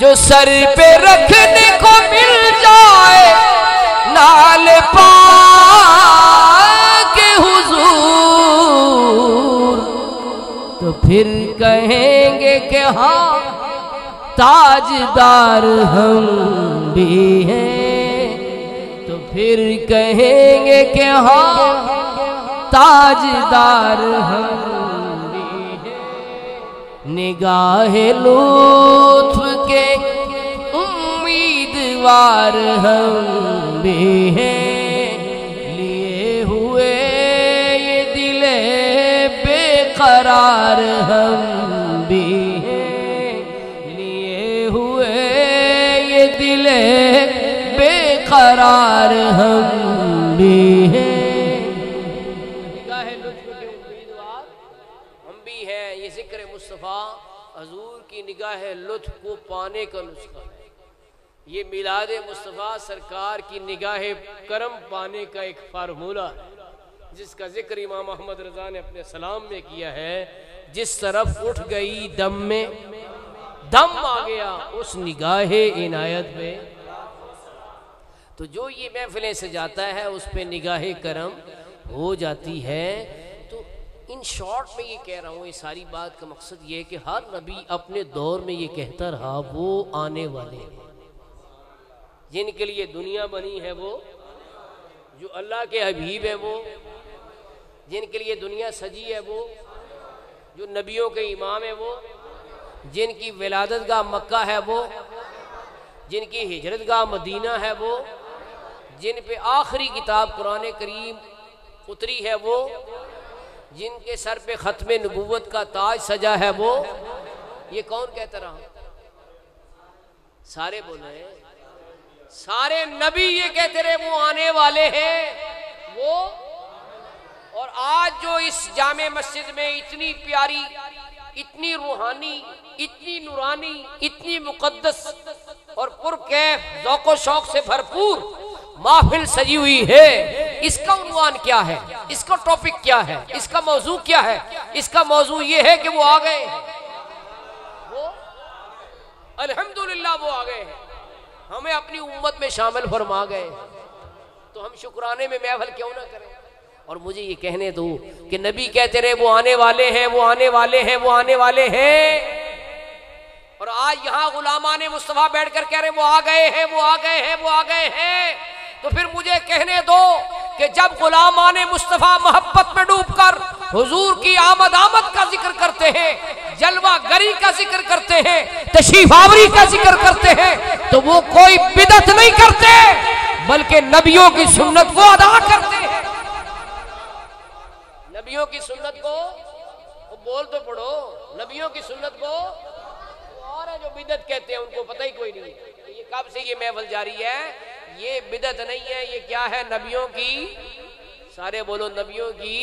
जो सर पे रखने को मिल जाए नाल पा फिर कहेंगे कि हाँ ताजदार हम भी हैं। तो फिर कहेंगे कि हाँ ताजदार हम हैं। निगाह लुत्फ के उम्मीदवार हम भी हैं। करार हम भी लिए हुए ये दिल बेकरार हम भी हैं। ज़िक्र मुस्तफ़ा हजूर की निगाह लुत्फ को पाने का नुस्खा। है ये मिलाद मुस्तफ़ा सरकार की निगाह करम पाने का एक फार्मूला है। जिसका ज़िक्र इमाम मोहम्मद रजा ने अपने सलाम में किया है, जिस तरफ़ उठ गई दम में, दम आ गया उस निगाह इनायत में। तो जो ये महफिलें से जाता है, उस पर निगाह करम हो जाती है। तो इन शॉर्ट में ये कह रहा हूँ, ये सारी बात का मकसद ये है कि हर नबी अपने दौर में ये कहता रहा, वो आने वाले हैं। जिनके लिए दुनिया बनी है वो, जो अल्लाह के हबीब है वो जिनके लिए दुनिया सजी है वो, जो नबियों के इमाम है वो, जिनकी विलादत गाह मक्का है वो, जिनकी हिजरत गाह मदीना है वो, जिन पे आखिरी किताब कुरान करीम उतरी है वो, जिनके सर पे ख़त्म नबूवत का ताज सजा है वो, ये कौन कहता रहा? सारे बोले सारे नबी ये कहते रहे, वो आने वाले हैं। वो और आज जो इस जामे मस्जिद में इतनी प्यारी, इतनी रूहानी, इतनी नूरानी, इतनी मुकद्दस और पुरकैफ, जौको शौक से भरपूर माहफिल सजी हुई है, इसका उन्वान क्या है? इसका टॉपिक क्या है? इसका मौजू क्या है? इसका मौजू ये है कि वो आ गए वो, अल्हम्दुलिल्लाह वो आ गए हैं। हमें अपनी उम्मत में शामिल फरमा गए तो हम शुक्राने में महफल क्यों ना करें? और मुझे ये कहने दो कि नबी कहते रहे, वो आने वाले हैं, वो आने वाले हैं, वो आने वाले हैं। और आज यहाँ गुलामा ने मुस्तफ़ा बैठ कर कह रहे, वो आ गए हैं, वो आ गए हैं, वो आ गए हैं। तो फिर मुझे कहने दो कि जब गुलामा ने मुस्तफ़ा मोहब्बत में डूबकर हुजूर की आमद आमद का ज़िक्र करते हैं, जलवा गरी का ज़िक्र करते हैं तशीफावरी का ज़िक्र करते हैं तो वो कोई बिदत नहीं करते, बल्कि नबियों की सुन्नत को अदा करते हैं। नबियों की सुन्नत को, वो बोल तो पढ़ो, नबियों की सुन्नत को और है जो बिदत कहते हैं, उनको पता ही कोई नहीं तो ये कब से ये महफल जारी है? ये बिदत नहीं है, ये क्या है नबियों की? सारे बोलो नबियों की।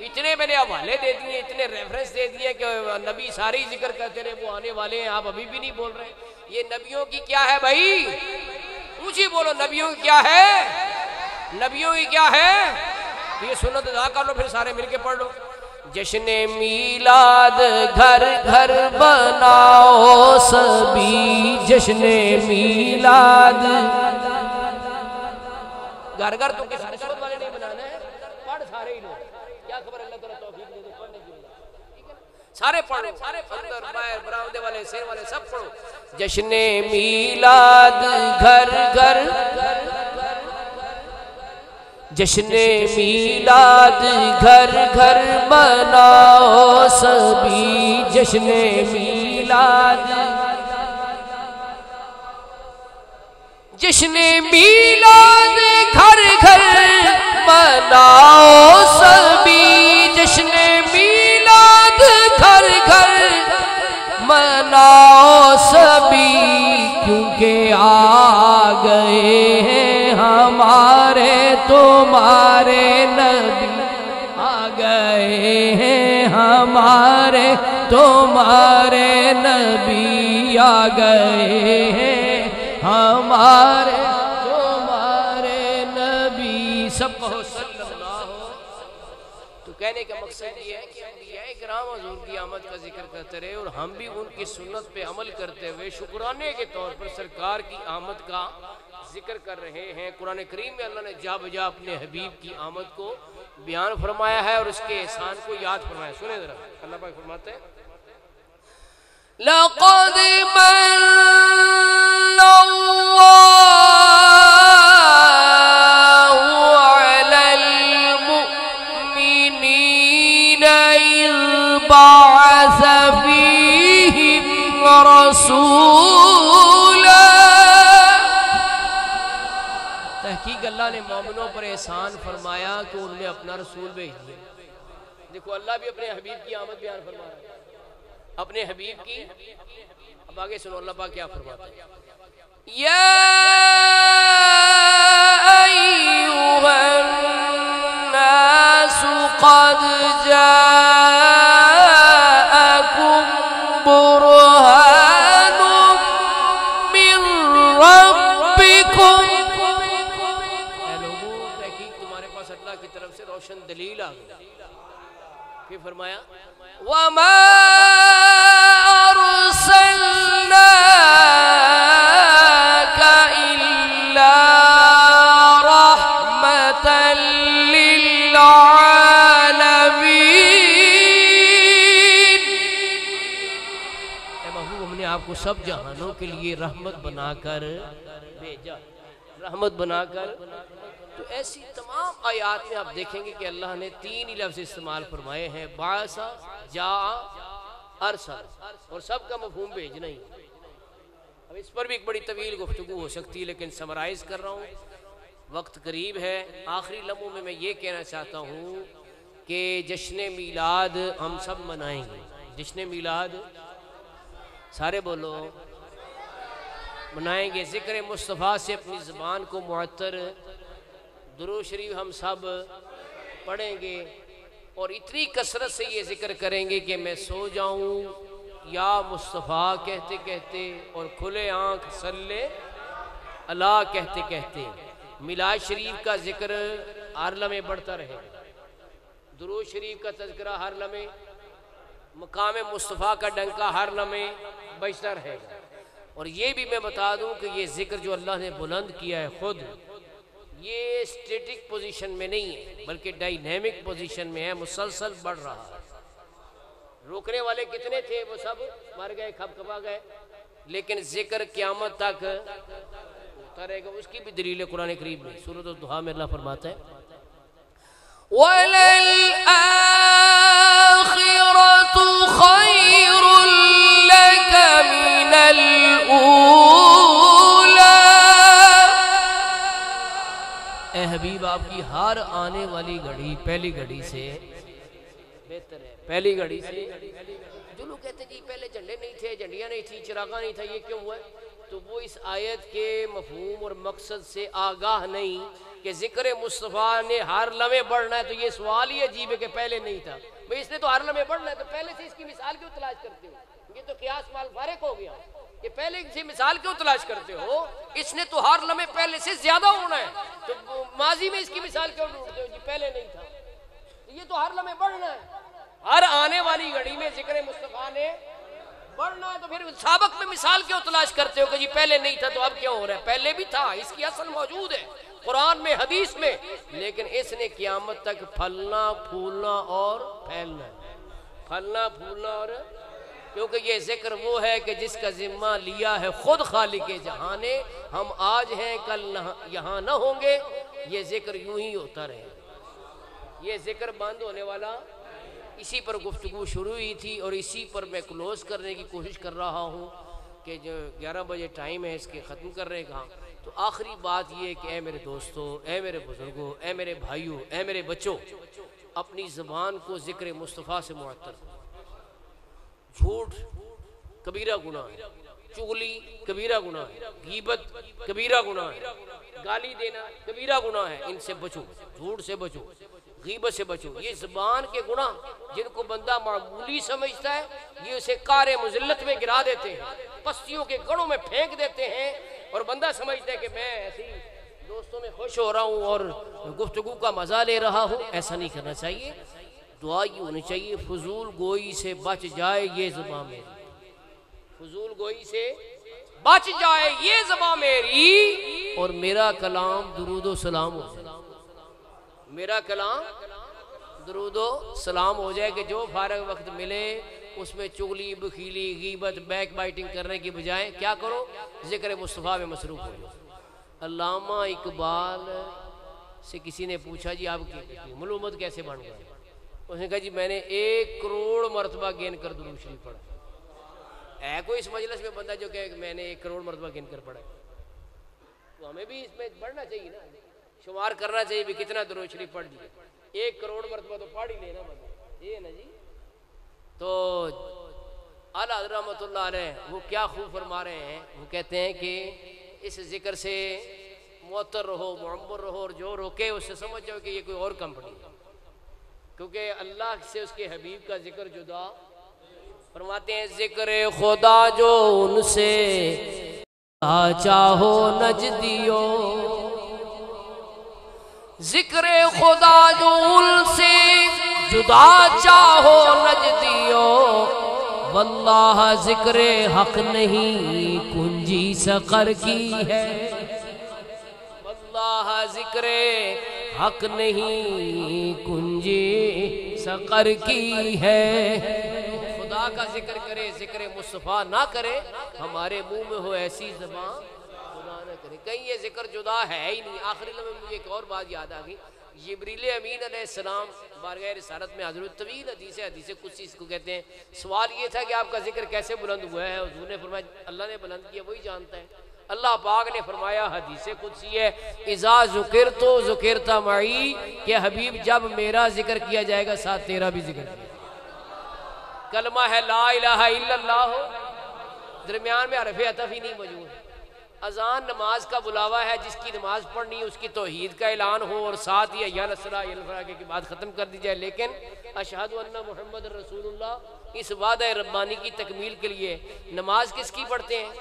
इतने मैंने हवाले दे दिए, इतने रेफरेंस दे दिए कि नबी सारे ज़िक्र करते रहे, वो आने वाले हैं, आप अभी भी नहीं बोल रहे। ये नबियों की क्या है भाई? ऊँची बोलो, नबियों की क्या है? नबियों की क्या है? ये सुन्नत अदा कर लो, फिर सारे मिलके पढ़ लो। जश्न मीलाद घर घर बनाओ सभी जश्न मीलाद घर घर तो किसी रिश्वत वाले नहीं बनाना है। पढ़ सारे ही लोग क्या खबर? अल्लाह ताला तौफीक दे दे, पढ़ने की सारे पढ़ो। सारे अंदर, बाहर, बरामदे वाले, शेर वाले, सब पढ़ो। जश्न मीलाद घर घर जश्न मीलाद घर घर मनाओ सभी जश्न मीलाद जश्न मीलाद घर घर मनाओ सभी जश्न मीलाद घर घर मनाओ सभी क्योंकि आ गए तुम्हारे नबी आ गए हैं। हमारे, तुम्हारे नबी सब तो कहने का मकसद ये है कि अम्बिया कराम हजूर की आमद का ज़िक्र करते रहे और हम भी उनकी सुन्नत पे अमल करते हुए शुक्राने के तौर पर सरकार की आमद का ज़िक्र कर रहे हैं। कुरान करीम में अल्लाह ने जा बजा अपने हबीब की आमद को बयान फरमाया है और उसके एहसान को याद फरमाया। सुने जरा, अल्लाह पाक फरमाते हैं। लक़द मन्नल्लाहु अलल मुमिनीन इज़ बअस फीहिम रसूला तहकीक अल्लाह ने मोमिनों पर एहसान फरमाया कि उनने अपना रसूल भेज दिया। देखो, अल्लाह भी अपने हबीब की आमद बयान फरमा रहा है। अपने हबीब की। अब आगे सुनो अल्लाह पाक क्या फरमाते हैं। मिन रब्बिकुम। ऐ लोगों तहकीक तुम्हारे पास अल्लाह की तरफ़ से रोशन दलील आ गई। फिर फरमाया वमा सब जहानों के लिए रहमत बनाकर, भेजा। रहमत बनाकर। तो ऐसी तमाम आयात में आप देखेंगे कि अल्लाह ने तीन ही लफ्ज इस्तेमाल फरमाए हैं, बासा, जा अरसल और सबका मफहूम भेजना ही। अब इस पर भी एक बड़ी तवील गुफ्तु हो सकती है, लेकिन समराइज कर रहा हूँ। वक्त करीब है। आखिरी लम्हों में मैं ये कहना चाहता हूँ कि जश्न मीलाद हम सब मनाएँगे। जश्न मीलाद सारे बोलो। मनाएँगे ज़िक्र मुस्तफ़ा से अपनी ज़बान को मुअत्तर। दुरू शरीफ हम सब पढ़ेंगे और इतनी कसरत से ये ज़िक्र करेंगे कि मैं सो जाऊँ। या मुस्तफ़ा कहते कहते और खुले आँख सल्ले अल्लाह कहते कहते मिलाद शरीफ का ज़िक्र हर लम्हे बढ़ता रहेगा दुरू शरीफ का तस्करा हर लम्हे। मकाम मुस्तफ़ा का डंका हर लम्हे। बजता रहेगा। और ये भी मैं बता दूँ कि ये ज़िक्र जो अल्लाह ने बुलंद किया है खुद, ये स्टेटिक पोजीशन में नहीं है, बल्कि डायनेमिक पोजीशन में है, मुसलसल बढ़ रहा है। रोकने वाले कितने थे? वो सब मर गए खप खपा गए। लेकिन ज़िक्र क्यामत तक होता रहेगा। उसकी भी दलील कुरान करीब में सूरत दुहा में अल्लाह फरमाता है आपकी हर आने वाली घड़ी, पहली घड़ी से बेहतर है। पहली घड़ी से जो लोग कहते जी पहले झंडे नहीं थे, झंडियाँ नहीं थी, चिरागा नहीं था, ये क्यों हुआ? तो वो इस आयत के मफहूम और मकसद से आगाह नहीं कि ज़िक्र मुस्तफ़ा ने हर लम्हे बढ़ना है तो ये सवाल ही अजीब है कि पहले नहीं था। भाई, इसने तो हर लम्हे बढ़ना है तो पहले से इसकी मिसाल क्यों तलाश करते हो? ये तो क्या माल फारिक हो गया। ये पहले से मिसाल क्यों तलाश करते हो? इसने तो हर लम्हे पहले से ज़्यादा होना है। तो माजी में इसकी मिसाल क्यों ढूंढते हो? जी, पहले नहीं था। तो ये तो हर लम्हे बढ़ना है। हर आने वाली घड़ी में ज़िक्र मुस्तफ़ा ने बढ़ना है तो फिर सबक में मिसाल क्यों तलाश करते हो कि जी, पहले नहीं था तो अब क्यों हो रहा है? पहले भी था, इसकी असल मौजूद है। कुरान में, हदीस में। लेकिन इसने क्यामत तक फलना, फूलना और फैलना फलना, फूलना और क्योंकि ये ज़िक्र वो है कि जिसका जिम्मा लिया है खुद खाली के जहाँ ने हम आज हैं, कल यहाँ न होंगे। ये ज़िक्र यूँ ही होता रहे। ये ज़िक्र बंद होने वाला, इसी पर गुफ्तु शुरू हुई थी और इसी पर मैं क्लोज़ करने की कोशिश कर रहा हूँ कि जो 11 बजे टाइम है, इसके ख़त्म करने का तो आखिरी बात ये कि, ए मेरे दोस्तों, ए मेरे बुज़ुर्गों, ए मेरे भाइयों, ए मेरे बच्चों, अपनी ज़बान को ज़िक्र मुस्तफ़ा से मुअत्तर झूठ, कबीरा गुना है चुगली, कबीरा गुना है गीबत, कबीरा गुना है गाली देना, कबीरा गुना है, इनसे बचो, झूठ से बचो, गीबत से बचो। ये जबान के गुना जिनको बंदा मामूली समझता है, ये उसे कार मुजिल्लत में गिरा देते हैं, पस्तियों के गणों में फेंक देते हैं, और बंदा समझता है कि मैं ऐसी दोस्तों में खुश हो रहा हूँ और गुफ्तगु का मज़ा ले रहा हूँ। ऐसा नहीं करना चाहिए। दुआ ये होनी चाहिए, फजूल गोई से बच जाए ये जबा मेरी। फजूल गोई से बच जाए ये जबा मेरी, और मेरा कलाम दुरूदो सलाम हो जाए। मेरा कलाम दरुदो सलाम हो जाए कि जो फारग वक्त मिले, उसमें चुगली, बखीली, गीबत, बैक बाइटिंग करने की बजाय क्या करो? ज़िक्र मुस्तफ़ा में मसरूफ़ हो अल्लामा इकबाल से किसी ने पूछा, जी आप मलूमत कैसे बन गए? उसने कहा, जी, मैंने एक करोड़ मरतबा गेन कर दुरू शरीफ पढ़ा। है कोई इस मजलस में बंदा जो कहे मैंने एक करोड़ मरतबा गेन कर पढ़ा तो हमें भी इसमें बढ़ना चाहिए ना। शुमार करना चाहिए भी कितना दरो शरीफ पढ़ दिए एक करोड़ मरतबा तो पढ़ ही लेना मतलब ये ना जी? तो अला रहमत वो क्या खूब फरमा रहे हैं। वो कहते हैं कि इस ज़िक्र से मुतर रहो मुम्बर रहो और जो रोके उससे समझ जाओ कि ये कोई और कंपनी है। क्योंकि अल्लाह से उसके हबीब का ज़िक्र जुदा। फरमाते हैं, ज़िक्र खुदा जो उनसे चाहो नजदियो ज़िक्र खुदा जो उनसे, जुदा चाहो नजदियो वल्लाह ज़िक्र हक नहीं, कुंजी सकर की है। वल्लाह ज़िक्र। हक नहीं कुंजी, सकर की है। खुदा का ज़िक्र करे, ज़िक्र मुस्तफ़ा ना करे, हमारे मुँह में हो ऐसी जबान। खुदा ना करे। कहीं ये ज़िक्र जुदा है ही नहीं। आखिरी में मुझे एक और बात याद आ गई। जबरील अमीन सलाम बारगाह रिसारत में हज़रत तवील हदीस हदीस कुछ इसको कहते हैं। सवाल ये था कि आपका ज़िक्र कैसे बुलंद हुआ है? हजूर ने फरमाया, अल्लाह ने बुलंद किया वही जानता है। अल्लाह पाक ने फरमाया, हदीस कुछ है, इज़ा जुकिर तो जुकिरता माई, के हबीब, जब मेरा ज़िक्र किया जाएगा, साथ तेरा भी ज़िक्र कलमा है, ला इल्लल्लाह दरमियान में अरफ अतफ ही नहीं मौजूद अजान नमाज़ का बुलावा है, जिसकी नमाज़ पढ़नी उसकी तोहहीद का ऐलान हो, और साथ ही अयानसरा की बात ख़त्म कर दी जाए। लेकिन अशहद मोहम्मद रसूलुल्लाह, इस वाद रब्बानी की तकमील के लिए नमाज़ किसकी पढ़ते हैं?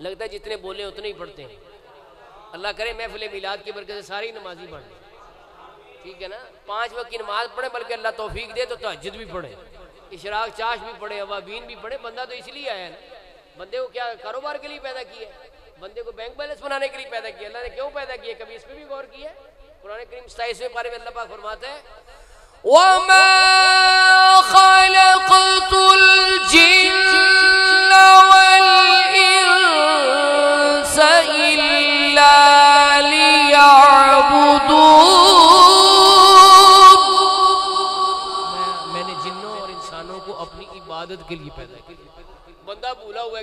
लगता है जितने बोले उतने ही पढ़ते हैं। अल्लाह करे, महफिल मिलाद की बरकत से सारी नमाजी पढ़ ठीक है ना? पाँच वक्त की नमाज़ पढ़े, बल्कि अल्लाह तोफीक दे तो तहजद भी पढ़े। इशराक, चाश भी पढ़े, अवाबीन भी पढ़े, बंदा तो इसलिए आया ना। बंदे को क्या कारोबार के लिए पैदा किया है? बंदे को बैंक बैलेंस बनाने के लिए पैदा किया अल्लाह ने क्यों पैदा किया कभी इस पर भी गौर किया पुराने करीम सताइसवें पारे में अल्लाह फरमाते हैं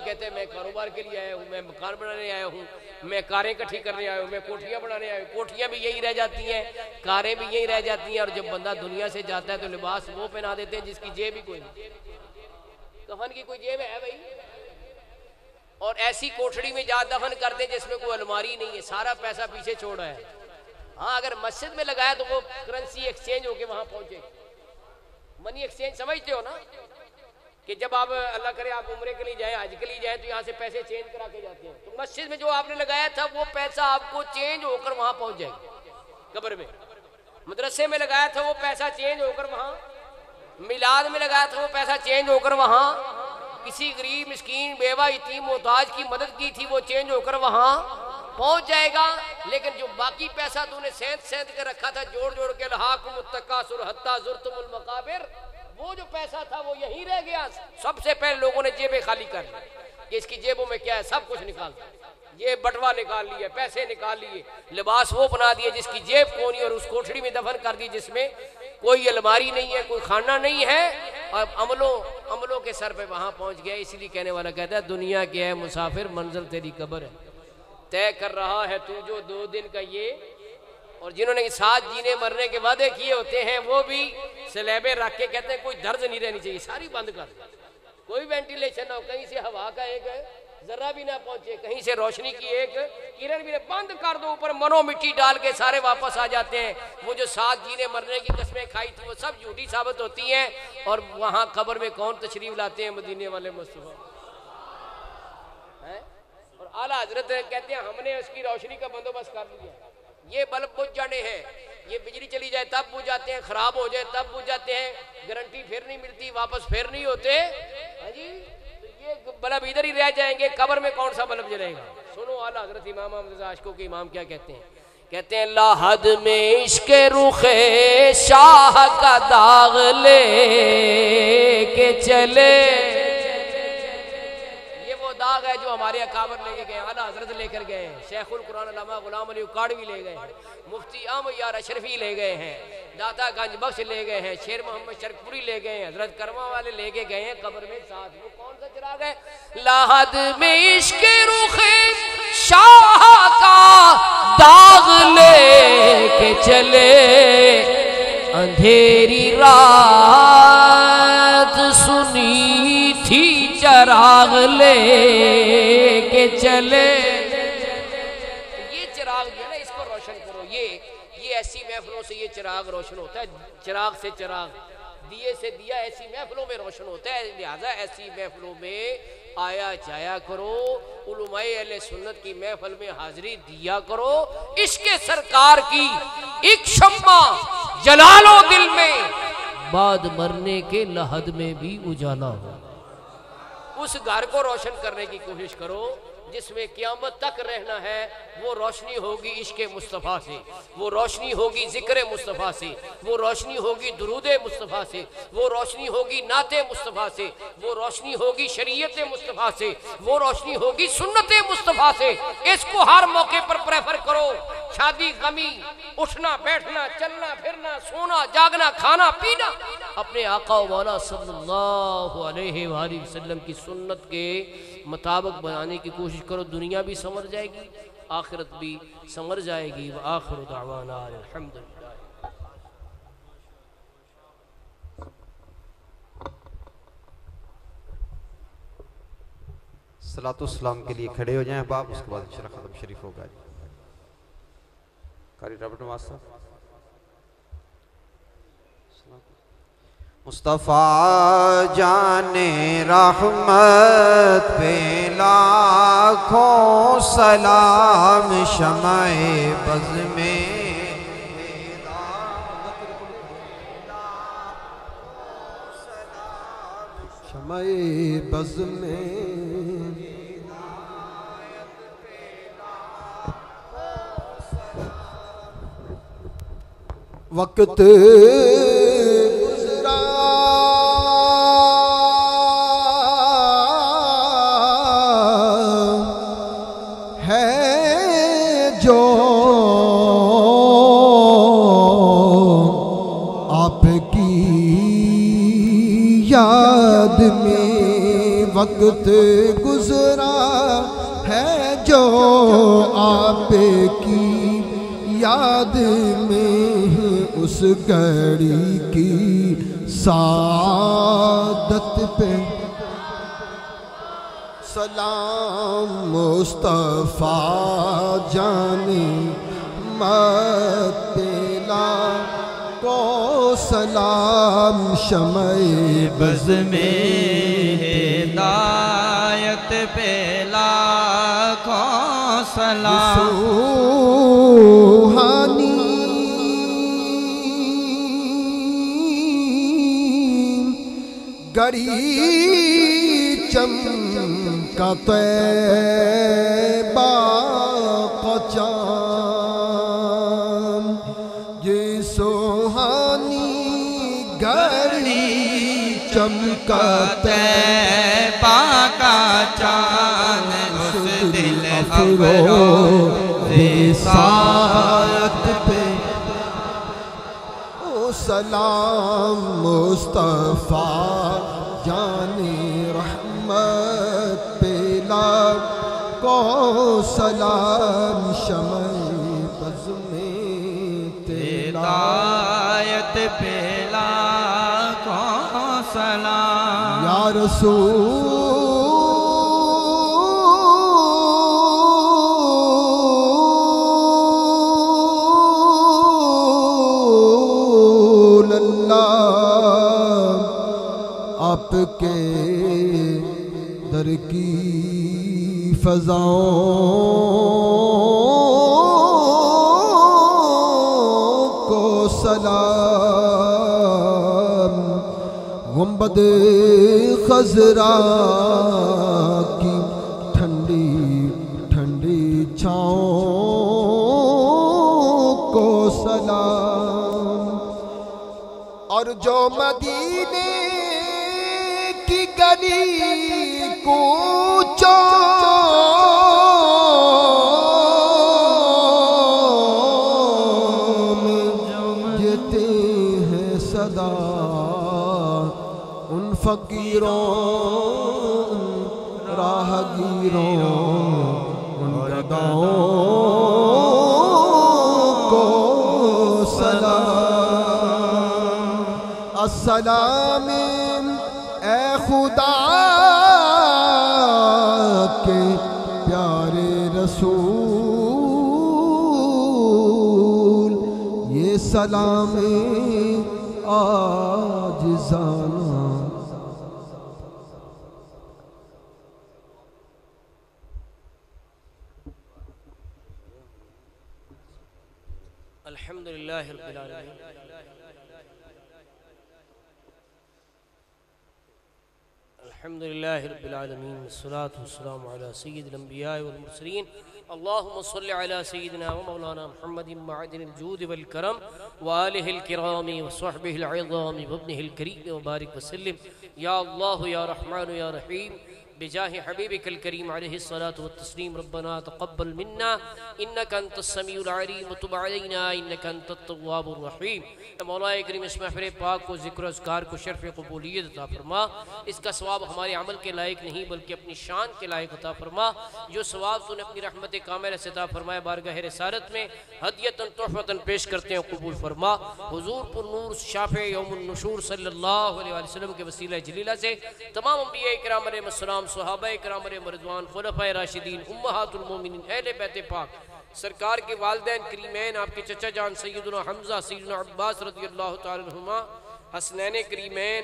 कहते हैं, मैं कारोबार के लिए आया हूँ, मैं मकान बनाने आया हूँ, मैं कारें इकट्ठी करने आया हूँ, मैं कोठियाँ बनाने आया हूँ, कोठियाँ भी यही रह जाती हैं, कारें भी यही रह जाती हैं, और जब बंदा दुनिया से जाता है तो लिबास वो पहना देते हैं जिसकी जेब ही कोई नहीं। कफन की कोई जेब है भाई? और ऐसी कोठड़ी में जा दफन करते हैं जिसमें कोई अलमारी नहीं है, सारा पैसा पीछे छोड़ा है। हाँ अगर मस्जिद में लगाया तो वो करेंसी एक्सचेंज होके वहाँ पहुँचे। मनी एक्सचेंज समझते हो ना? कि जब आप, अल्लाह करे, आप उम्र के लिए जाए, हज के लिए जाए तो यहाँ से पैसे चेंज करा के जाते हैं। तो मस्जिद में जो आपने लगाया था, वो पैसा आपको चेंज होकर वहाँ पहुँच जाएगा। कब्र में। मदरसे में लगाया था, वो पैसा चेंज होकर वहाँ। मिलाद में लगाया था, वो पैसा चेंज होकर वहाँ। किसी गरीब, मिस्कीन, बेवा, यतीम, मोहताज की मदद की थी, वो चेंज होकर वहाँ पहुँच जाएगा। लेकिन जो बाकी पैसा तूने सेंध सेंध के रखा था जोड़ जोड़ के लहाक मुत्तका सुरहत्ता जुर्तुमुल मकाबिर वो जो पैसा था वो यही रह गया। सबसे पहले लोगों ने जेबें खाली कर ली। कि इसकी जेबों में क्या है? सब कुछ निकाल दिया। ये बटवा निकाल लिए, पैसे निकाल लिए, लिबास वो बना दिए जिसकी जेब कोनी और उस कोठड़ी में दफन कर दी जिसमें कोई अलमारी नहीं है, कोई खाना नहीं है। और अमलों अमलों के सर पे वहाँ पहुँच गया। इसलिए कहने वाला कहता है, दुनिया के है मुसाफिर, मंजिल तेरी कब्र है। तय कर रहा है तू जो दो दिन का ये और जिन्होंने साथ जीने मरने के वादे किए होते हैं, वो भी स्लैबे रख के कहते हैं, कोई दर्द नहीं रहनी चाहिए, सारी बंद कर कोई वेंटिलेशन ना हो, कहीं से हवा का एक जरा भी ना पहुँचे, कहीं से रोशनी की एक किरण भी ना, बंद कर दो, ऊपर मनो मिट्टी डाल के सारे वापस आ जाते हैं। वो जो साथ जीने मरने की कस्में खाई थी, वो सब झूठी साबित होती हैं, और वहाँ कब्र में कौन तशरीफ़ लाते हैं, मदीने वाले मुस्तफ़ा? हैं? और आला हज़रत कहते हैं, हमने उसकी रोशनी का बंदोबस्त कर लिया। ये बल्ब बुझ जाने हैं। ये बिजली चली जाए, तब बुझ जाते हैं। खराब हो जाए, तब बुझ जाते हैं। गारंटी फिर नहीं मिलती, वापस फिर नहीं होते। हाँ जी? तो ये बल्ब इधर ही रह जाएँगे। कबर में कौन सा बल्ब जलेगा? सुनो आला हज़रत इमाम आशको के इमाम क्या कहते हैं? कहते हैं, लाहद में इश्क रुखे शाह का दाग ले के चले। दाग है जो हमारे अकाबर लेके गए, आला हज़रत लेकर गए। शेखुल कुरान अलामा गुलाम अली उकाड़वी ले गए। मुफ्ती आम यार अशरफी ले गए हैं। दाता गंज बख्श ले गए हैं। शेर मोहम्मद शरकपुरी ले गए हैं। हज़रत करमा वाले लेके गए हैं। कब्र में साथ वो कौन सा चिराग है? लाहद में इश्क रुखे शाह का दाग ले के चले। अंधेरी रात चराग ले के चले। ये चिराग जो है ना इसको रोशन करो। ये ये ऐसी महफिलों से ये चिराग रोशन होता है। चिराग से चिराग, दिए से दिया ऐसी महफिलों में रोशन होता है। लिहाजा ऐसी महफिलों में आया जाया करो। उलमाए सुन्नत की महफिल में हाजिरी दिया करो। इसके सरकार की एक शम्मा जलालो दिल में, बाद मरने के लहद में भी उजाला हो। उस घर को रोशन करने की कोशिश करो। जिसमें क्यामत तक रहना है, वो रोशनी होगी इश्क मुस्तफ़ा से, वो रोशनी होगी ज़िक्र मुस्तफ़ा से, वो रोशनी होगी दरूद मुस्तफ़ा से, वो रोशनी होगी नाते मुस्तफ़ा से, वो रोशनी होगी शरीयत मुस्तफ़ा से, वो रोशनी होगी सुन्नत मुस्तफ़ा से। इसको हर मौके पर प्रेफर करो। शादी, गमी, उठना, बैठना, चलना, फिरना, सोना, जागना, खाना, पीना। अपने आका वाला सल्लल्लाहु अलैहि वसल्लम की सुन्नत के मुताबिक बनाने की कोशिश करो, दुनिया भी संवर जाएगी, आखिरत भी संवर जाएगी। व आखिर अल्हम्दुलिल्लाह। के लिए खड़े हो जाएँ बाप उसके बाद इंशाल्लाह खत्म शरीफ होगा जी। कारी रबट मास्टर मुस्तफ़ा जाने रहमत पे लाखों सलाम शमाए बज में। शमाए बज में। वक्त वक्त गुजरा है जो आपकी याद में उस घड़ी की सादत पे। सलाम मुस्तफ़ा जाने मत पेला को सलाम शमय बज में हिदायत पे लाखों सलाम। सुहानी। गरी चमका तैबा का चाँद ये सुहानी गरी चमका अफरो पे। ओ सलाम मुस्तफ़ा, जाने रहमत पेला को सलाम शमय बज में तेला हिदायत पे लाखों सलाम। या रसूल। आपके दर की फजाओं को सलाम। गुंबद खजरा की ठंडी ठंडी छाओं को सलाम। और जो मदीने कूचों में हैं सदा उन फकीरों राहगीरों उन गदाओं को सलाम। अस्सलाम सलाम। आज जाना अल्हम्दुलिल्लाह रब्बिल आलमीन अल्हम्दुलिल्लाह रब्बिल आलमीन वस्सलातु वस्सलामु अला सय्यिदिल अंबिया वल मुरसलीन अल्लाहुम्मा सल्लि अला सय्यिदिना व मौलाना मअदिनिल जूद वल करम व आलिहिल किरामी व सहबिहिल इज़ामी व इब्निहिल करीम व बारिक वसल्लिम या अल्लाह या रहमान या रहीम बिजाह हबीब कल करीम अलैहिस्सलातु वत्तस्लीम रब्बना तक़ब्बल मिन्ना इन्नका अंतस समीउल अलीम तुब अलैना इन्नका अंतत तव्वाबुर रहीम ए मौलाए करीम इस महफिल पाक को ज़िक्र अज़कार को शर्फ कबूलियत अता फरमा इसका सवाब हमारे अमल के लायक नहीं बल्कि अपनी शान के लायक अता फरमा जो सवाब तूने अपनी रहमत कामिल से अता फरमाया बारगाह रसालत में हदियतन तोहफतन पेश करते हैं कबूल फरमा हुजूर पुर नूर शाफ़ यौमुन नुशूर सल्लल्लाहु के वसीला जलीला से तमाम अम्बिया अलैहिस्सलाम सहाबा खुलफाए राशिदीन अहले बैत पाक। सरकार के वालदेन करीमैन, आपके चचा जान सैदुल हमजा सैदुल अब्बास रदी अल्लाह हसनैन करीमैन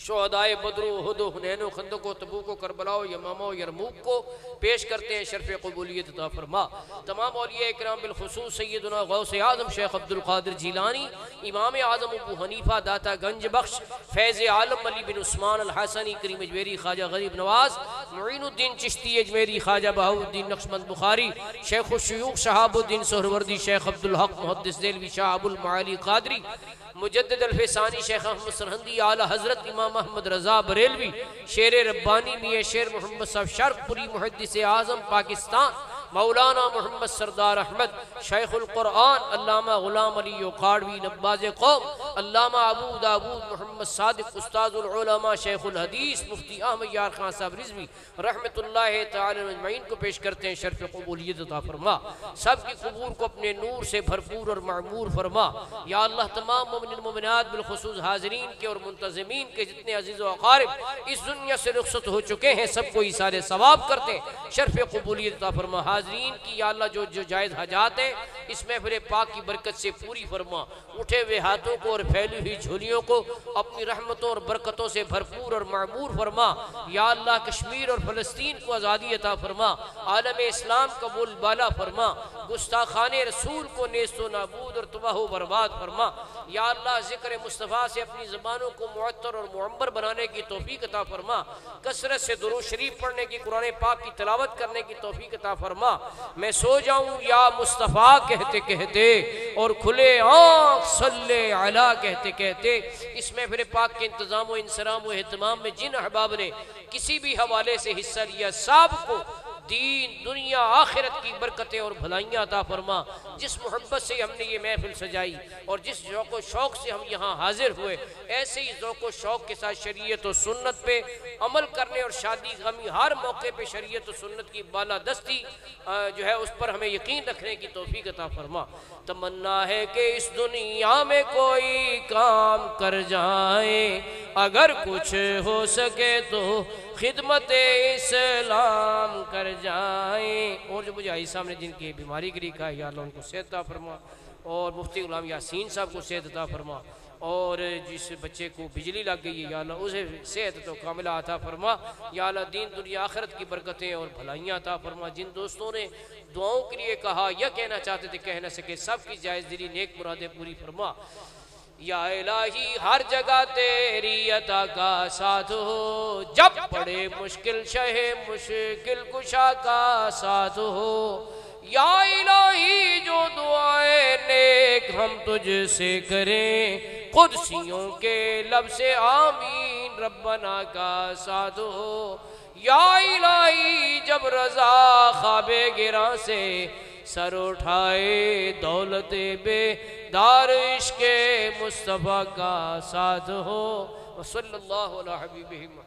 शहदाय बदरो हदो हुनैनो खंदको तबूको करबलाओ, यमामो, यरमूक को पेश करते हैं शरफ कबूलियत फरमा। तमाम औलिया इकराम बिलखसूस सैदना गौस आज़म शेख अब्दुल कादिर जीलानी, इमाम आज़म अबू हनीफा दाता गंज बख्श, फैज़ आलम अली बिन उस्मान अल हसनी करीम अजमेरी ख्वाजा गरीब नवाज़, मुइनुद्दीन चिश्ती अजमेरी ख्वाजा बहाउद्दीन नक्शमंद बुखारी, शेख शयूख शहाबुद्दीन सोहरवर्दी, शेख अब्दुल हक मुहद्दिस देलवी शाह अबुल माली कादरी अल्फसानी शेख अहमद सरहंदी आला हज़रत इमाम अहमद रजा बरेलवी शेर रब्बानी मियाँ शेर मोहम्मद साहब शर्फपुरी मुहदस आज़म पाकिस्तान। मौलाना मोहम्मद सरदार अहमद, शेखुल कुरान अल्लामा गुलाम अली काड़वी नब्बाज कौम, अल्लामा अबू दाबूद मोहम्मद सादिक उस्ताजुलमा शेखुल हदीस, मुफ्ती अहमद यार खान साहब रिजवी, रहमतुल्लाह तजमैन को पेश करते हैं, शर्फ कबूलियत फरमा। सब की कबूर को अपने नूर से भरपूर और मामूर फरमा। या अल्लाह तमाम ममिनत, बिलखसूस हाजरीन के और मुंतजमीन के जितने अज़ीज़ अकारब, इस दुनिया से रुखसत हो चुके हैं, सबको इशारे सवाब करते हैं। शर्फ कबूलियत फरमा हाजरीन की या जो जो जायज़ हजात है, इसमें फिर पाक की बरकत से पूरी फरमा। उठे हुए हाथों को और फैली हुई झोलियों को अपनी रहमतों और बरकतों से भरपूर और मामूर फरमा। या अल्लाह कश्मीर और फ़लस्तीन को आज़ादी अता फरमा। आलम इस्लाम का बाला फरमा। गुस्ताखान रसूल को नेस्तो नाबूद और तबाह बर्बाद फरमा। या अल्लाह ज़िक्र मुस्तफ़ा से अपनी ज़बानों को मुअत्तर और मुअम्बर बनाने की तोफ़ी अता फरमा। कसरत से दुरू शरीफ पढ़ने की कुरान पाक की तलावत करने की तोफ़ी अता फरमा। मैं सो जाऊँ, या मुस्तफ़ा कहते कहते, और खुले आँख सल्ले आला कहते कहते, इसमें फिर पाक के इंतज़ाम इंसराम व अहतमाम में जिन अहबाब ने किसी भी हवाले से हिस्सा लिया सबको दीन, दुनिया, आखिरत की बरकतें और भलाइयाँ अता फरमा। जिस मोहब्बत से हमने ये महफिल सजाई और जिस जौक शौक से हम यहाँ हाजिर हुए, ऐसे ही जौक शौक के साथ शरीयत और सुन्नत पे अमल करने और शादी गमी हर मौके पे शरीयत और सुन्नत की बाला दस्ती जो है उस पर हमें यकीन रखने की तोफ़ी अता फरमा। तमन्ना है कि इस दुनिया में कोई काम कर जाए, अगर कुछ हो सके तो खिदमत इस्लाम कर जाए। और जो मुझे आई ने जिनकी बीमारी गिरी का या अल्लाह उनको सेहत फरमा। और मुफ्ती गुलाम यासीन साहब को सेहत फरमा। और जिस बच्चे को बिजली लग गई है, या अल्लाह उसे सेहत तो कामिला आता फरमा। या अल्लाह दीन दुनिया आखिरत की बरकतें और भलाइयाँ अता फरमा। जिन दोस्तों ने दुआओं के लिए कहा, यह कहना चाहते थे, कह न सके, सब की जायज़ दिली, नेक मुरादें पूरी फरमा। या इलाही, हर जगह तेरी अता का साथ हो। जब पड़े मुश्किल, शहे मुश्किल कुशा का साथ हो। या इलाही, जो दुआएँ नेक हम तुझसे करें कुदसियों के लब से आमीन रब्बना का साथ हो। या इलाही, जब रजा खाबे गिरा से सर उठाए दौलत बे दार के मुस्तफ़ा का साथ हो। वसल्लल्लाहु अलैहि मोहम्मद